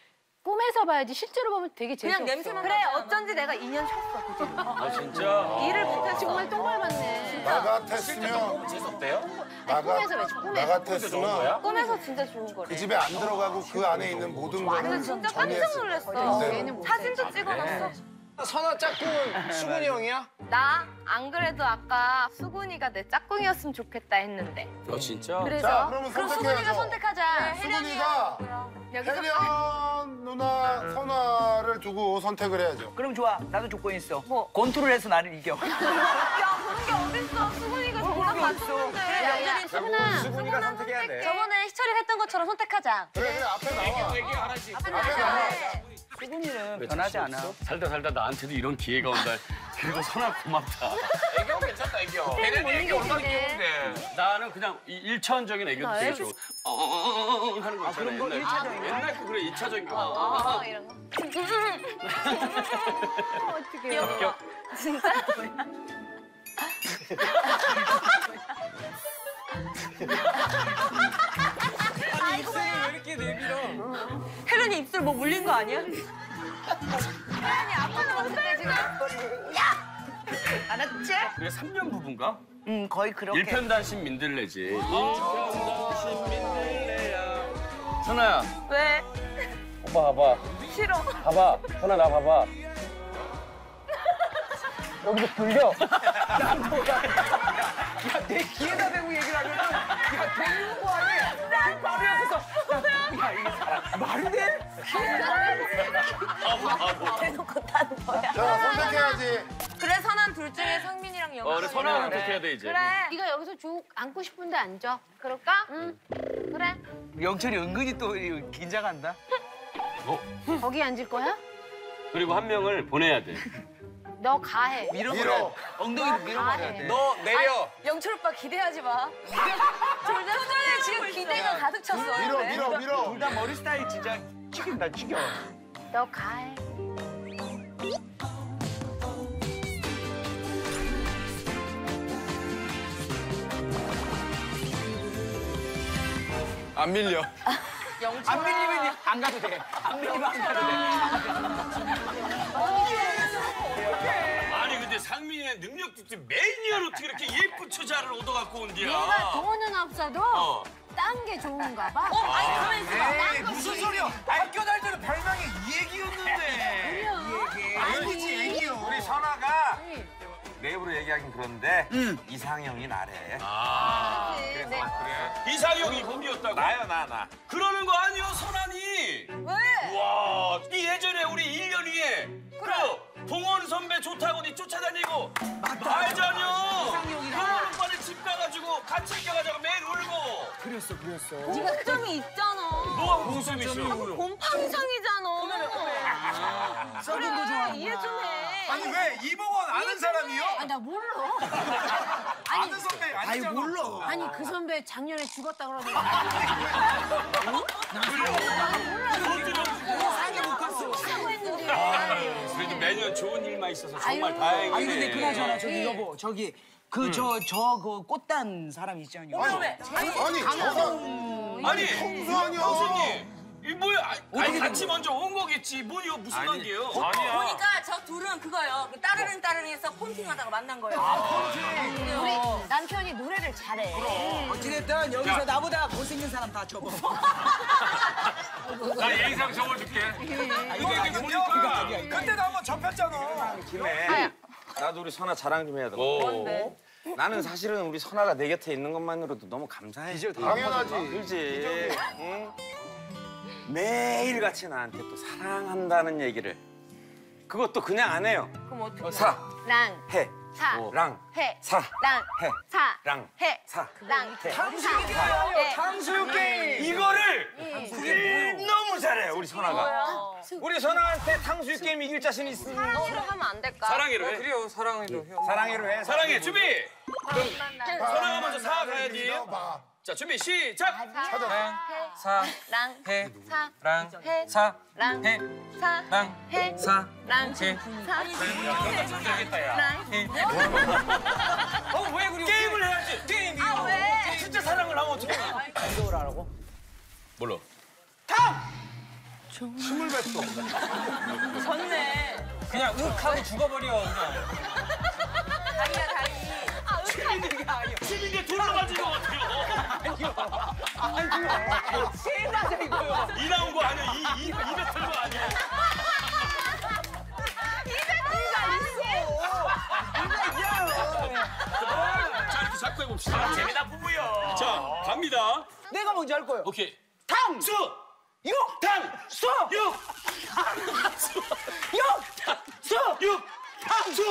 꿈에서 봐야지 실제로 보면 되게 재미없어. 그냥 냄새만 그래 어쩐지 내가 2년 쉬었어 그. 아 진짜? 일을 못했어. 정말 똥 밟았네. 나 같았으면 재수없대요? 나 꿈에서 왜 꿈에서. 나 같았으면 꿈에서 진짜 좋은 거래. 그 집에 안 들어가고 그 안에 있는 모든 근데 거를 진짜 깜짝 정리했을 놀랐어. 거야. 얘는 못 사진도 찍어놨어. 선아 짝꿍은 (laughs) 수근이 형이야? 나 안 그래도 아까 수근이가 내 짝꿍이었으면 좋겠다 했는데. 어 진짜? 그래서 자, 그러면 그럼 선택해야죠. 수근이가 선택하자. 수근이가 여기서 혜련 누나 선아를 두고 선택을 해야죠. 그럼 좋아. 나도 조건 있어. 뭐? 권투를 해서 나를 이겨. (laughs) 야 그런 게 어딨어. 수근이가 정답 맞췄는데. 야야 수근아. 수근이가 선택해야 돼. 저번에 희철이가 했던 것처럼 선택하자. 그래 그래 앞에 나와. 얘기 하나씩. 앞에 나와. 수근이는 변하지 않아. 살다 살다 나한테도 이런 기회가 온다. 그리고 선아 고맙다. 애교 괜찮다, 애교. 걔네 애교 얼마나 귀여운데. 나는 그냥 이 일차원적인 애교도 되게 좋아. 어어어어 하는 거 있잖아. 그런 거 옛날. 거? 옛날 거 그래 이차적인 거. 어 이런 거. 어떻게 귀엽죠? 진짜? (laughs) (laughs) 혜련이 입술 뭐 물린 거 아니야? 아니 아빠는 어때 지금? 알았지? 그게 3년 부부인가? 응, 거의 그렇게. 일편단심 민들레지. 일편단심 민들레야. 선아야, 왜? 오빠 봐봐. 싫어. 봐봐. 선아 나 봐봐. 여기서 돌려. 야, 내 귀에다 대고 얘기를 하면은 야, 되는 거 아니야? 난 바로 옆에서 야, 야, 이게 말이 돼? 대놓고 따는 거야. 자 선택해야지. 그래 선한 둘 중에 상민이랑 영아. 어, 그래 선아 선택해야 돼 이제. 그래. 네가 여기서 쭉 앉고 싶은데 앉아. 그럴까? 응. 그래. 영철이 은근히 또 긴장한다. 거기 앉을 거야? 그리고 한 명을 보내야 돼. (laughs) 너 가해. 밀어버려. 엉덩이로 밀어버려야 돼. 너 내려. 영철 오빠 기대하지 마. (laughs) 표정에 지금 기대가 가득 찼어. 밀어 밀어 밀어. 둘 다 머리 스타일 진짜 죽인다 죽여. 너 가해. 안 밀려. (laughs) 안 밀리면 안 가도 돼. 안 밀리면 안 가도 돼. 상민이의 능력도 있지 매니아로 어떻게 이렇게 예쁜 처자를 얻어갖고 온디야. 내가 돈은 없어도 어. 딴게 좋은가 봐. 어, 아니 가만 있어봐. 에이 무슨 소리야? 학교 다닐 때는 별명이 이 얘기였는데. 이 얘기. 아니지 얘기요. 우리 선아가 내 입으로 얘기하긴 그런데 이상형이 나래. 아. 그래서 그래. 이상형이 거기였다고? 나요 나 나. 그러는 거 아니요 선아니. 왜? 와, 이 예전에 우리 1년 위에 그 봉원 선배 좋다고 니 쫓아다니고 알잖여. 봉원 오빠네 집 가가지고 같이 껴가지고 매일 울고. 그랬어 그랬어. 네가 흑점이 있잖아. 뭐가 공점이 있어? 곰팡이상이잖아. 썩은 거. 이해 좀 해. 아니 왜 이봉원 아는 사람이요? 아, 나 몰라. (laughs) 아는 선배 아니 아니잖아. 몰라. 아니, 그 선배 작년에 죽었다 그러더니. 상해 못 갔어. 하고 했는데. 그래도 매년 좋은 일만 있어서 정말 아유. 다행이네. 아니 근데 그나저나 네. 저기 여보 저기 그 저 저 그 꽃단 사람 있잖아요. 아니 아니 저거 아니, 형수 아니야. 형수님. 이 뭐야? 아니, 같이 먼저 온 거겠지. 뭐 이거 무슨 관계예요? 아니야. 보니까 저 둘은 그거예요. 그 따르릉 따르릉에서 폰팅하다가 만난 거예요. 우리 남편이 노래를 잘해. 어찌됐든 여기서 나보다 못생긴 사람 다 접어. 나 예의상 적어줄게. 이거 이게 보니까 그때도 한번 접혔잖아. 김해. 나도 우리 선아 자랑 좀 해야 돼. 뭔데? 나는 사실은 우리 선아가 내 곁에 있는 것만으로도 너무 감사해. 당연하지. 그렇지. 응? 매일 같이 나한테 또 사랑한다는 얘기를. 그것도 그냥 안 해요. 그럼 어떻게? 사, 랑, 해, 사, 랑, 해, 사, 랑, 해, 사, 랑, 해, 사. 랑, 해. 탕수육이에요. 탕수육 게임. 이거를 너무 잘해 우리 선아가. 우리 선아한테 탕수육 게임 이길 자신 있으면 사랑으로 하면 안 될까? 사랑해로 해. 그래요 사랑해도 형. 사랑해로 해. 사랑해 준비. 만나. 선아가 먼저 사 가야지. 봐. 자 준비 시작. 사, 랑, 해, 사, 랑, 해, 사, 랑, 해, 사, 랑, 해, 사, 랑, 해. 사, 되겠다 야. 랑. 어왜 그리고 게임을 해야지. 게임이요. 아, 왜? 진짜 사랑을 하면 어떻게? 이걸 하라고? 몰라. 춤을 뱉어. 졌네. 그냥 윽 하고 죽어버려 그냥. 다리야, 다리. 아, 집인데 돈을 가지고 어때요? 신나자 이거요. 이 나온 거 아니야? 이, 이, 이 뱉은 거 아니야? 자, 이렇게 잡고 해봅시다. 재미나 부부요. 자, 갑니다. 내가 먼저 할 거예요. 오케이. 탕! 수! 육! 탕! 수! 육! 육! 수! 육! 탕 수! 탕수!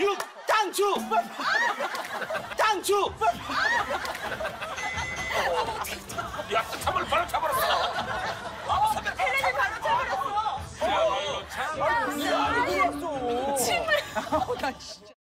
육! 탕수! 탕수! 야, 참을 바로 잡아놨어. 헬렌이 바로 잡아놨어. 참. 이랬어? 침을. 나 진짜.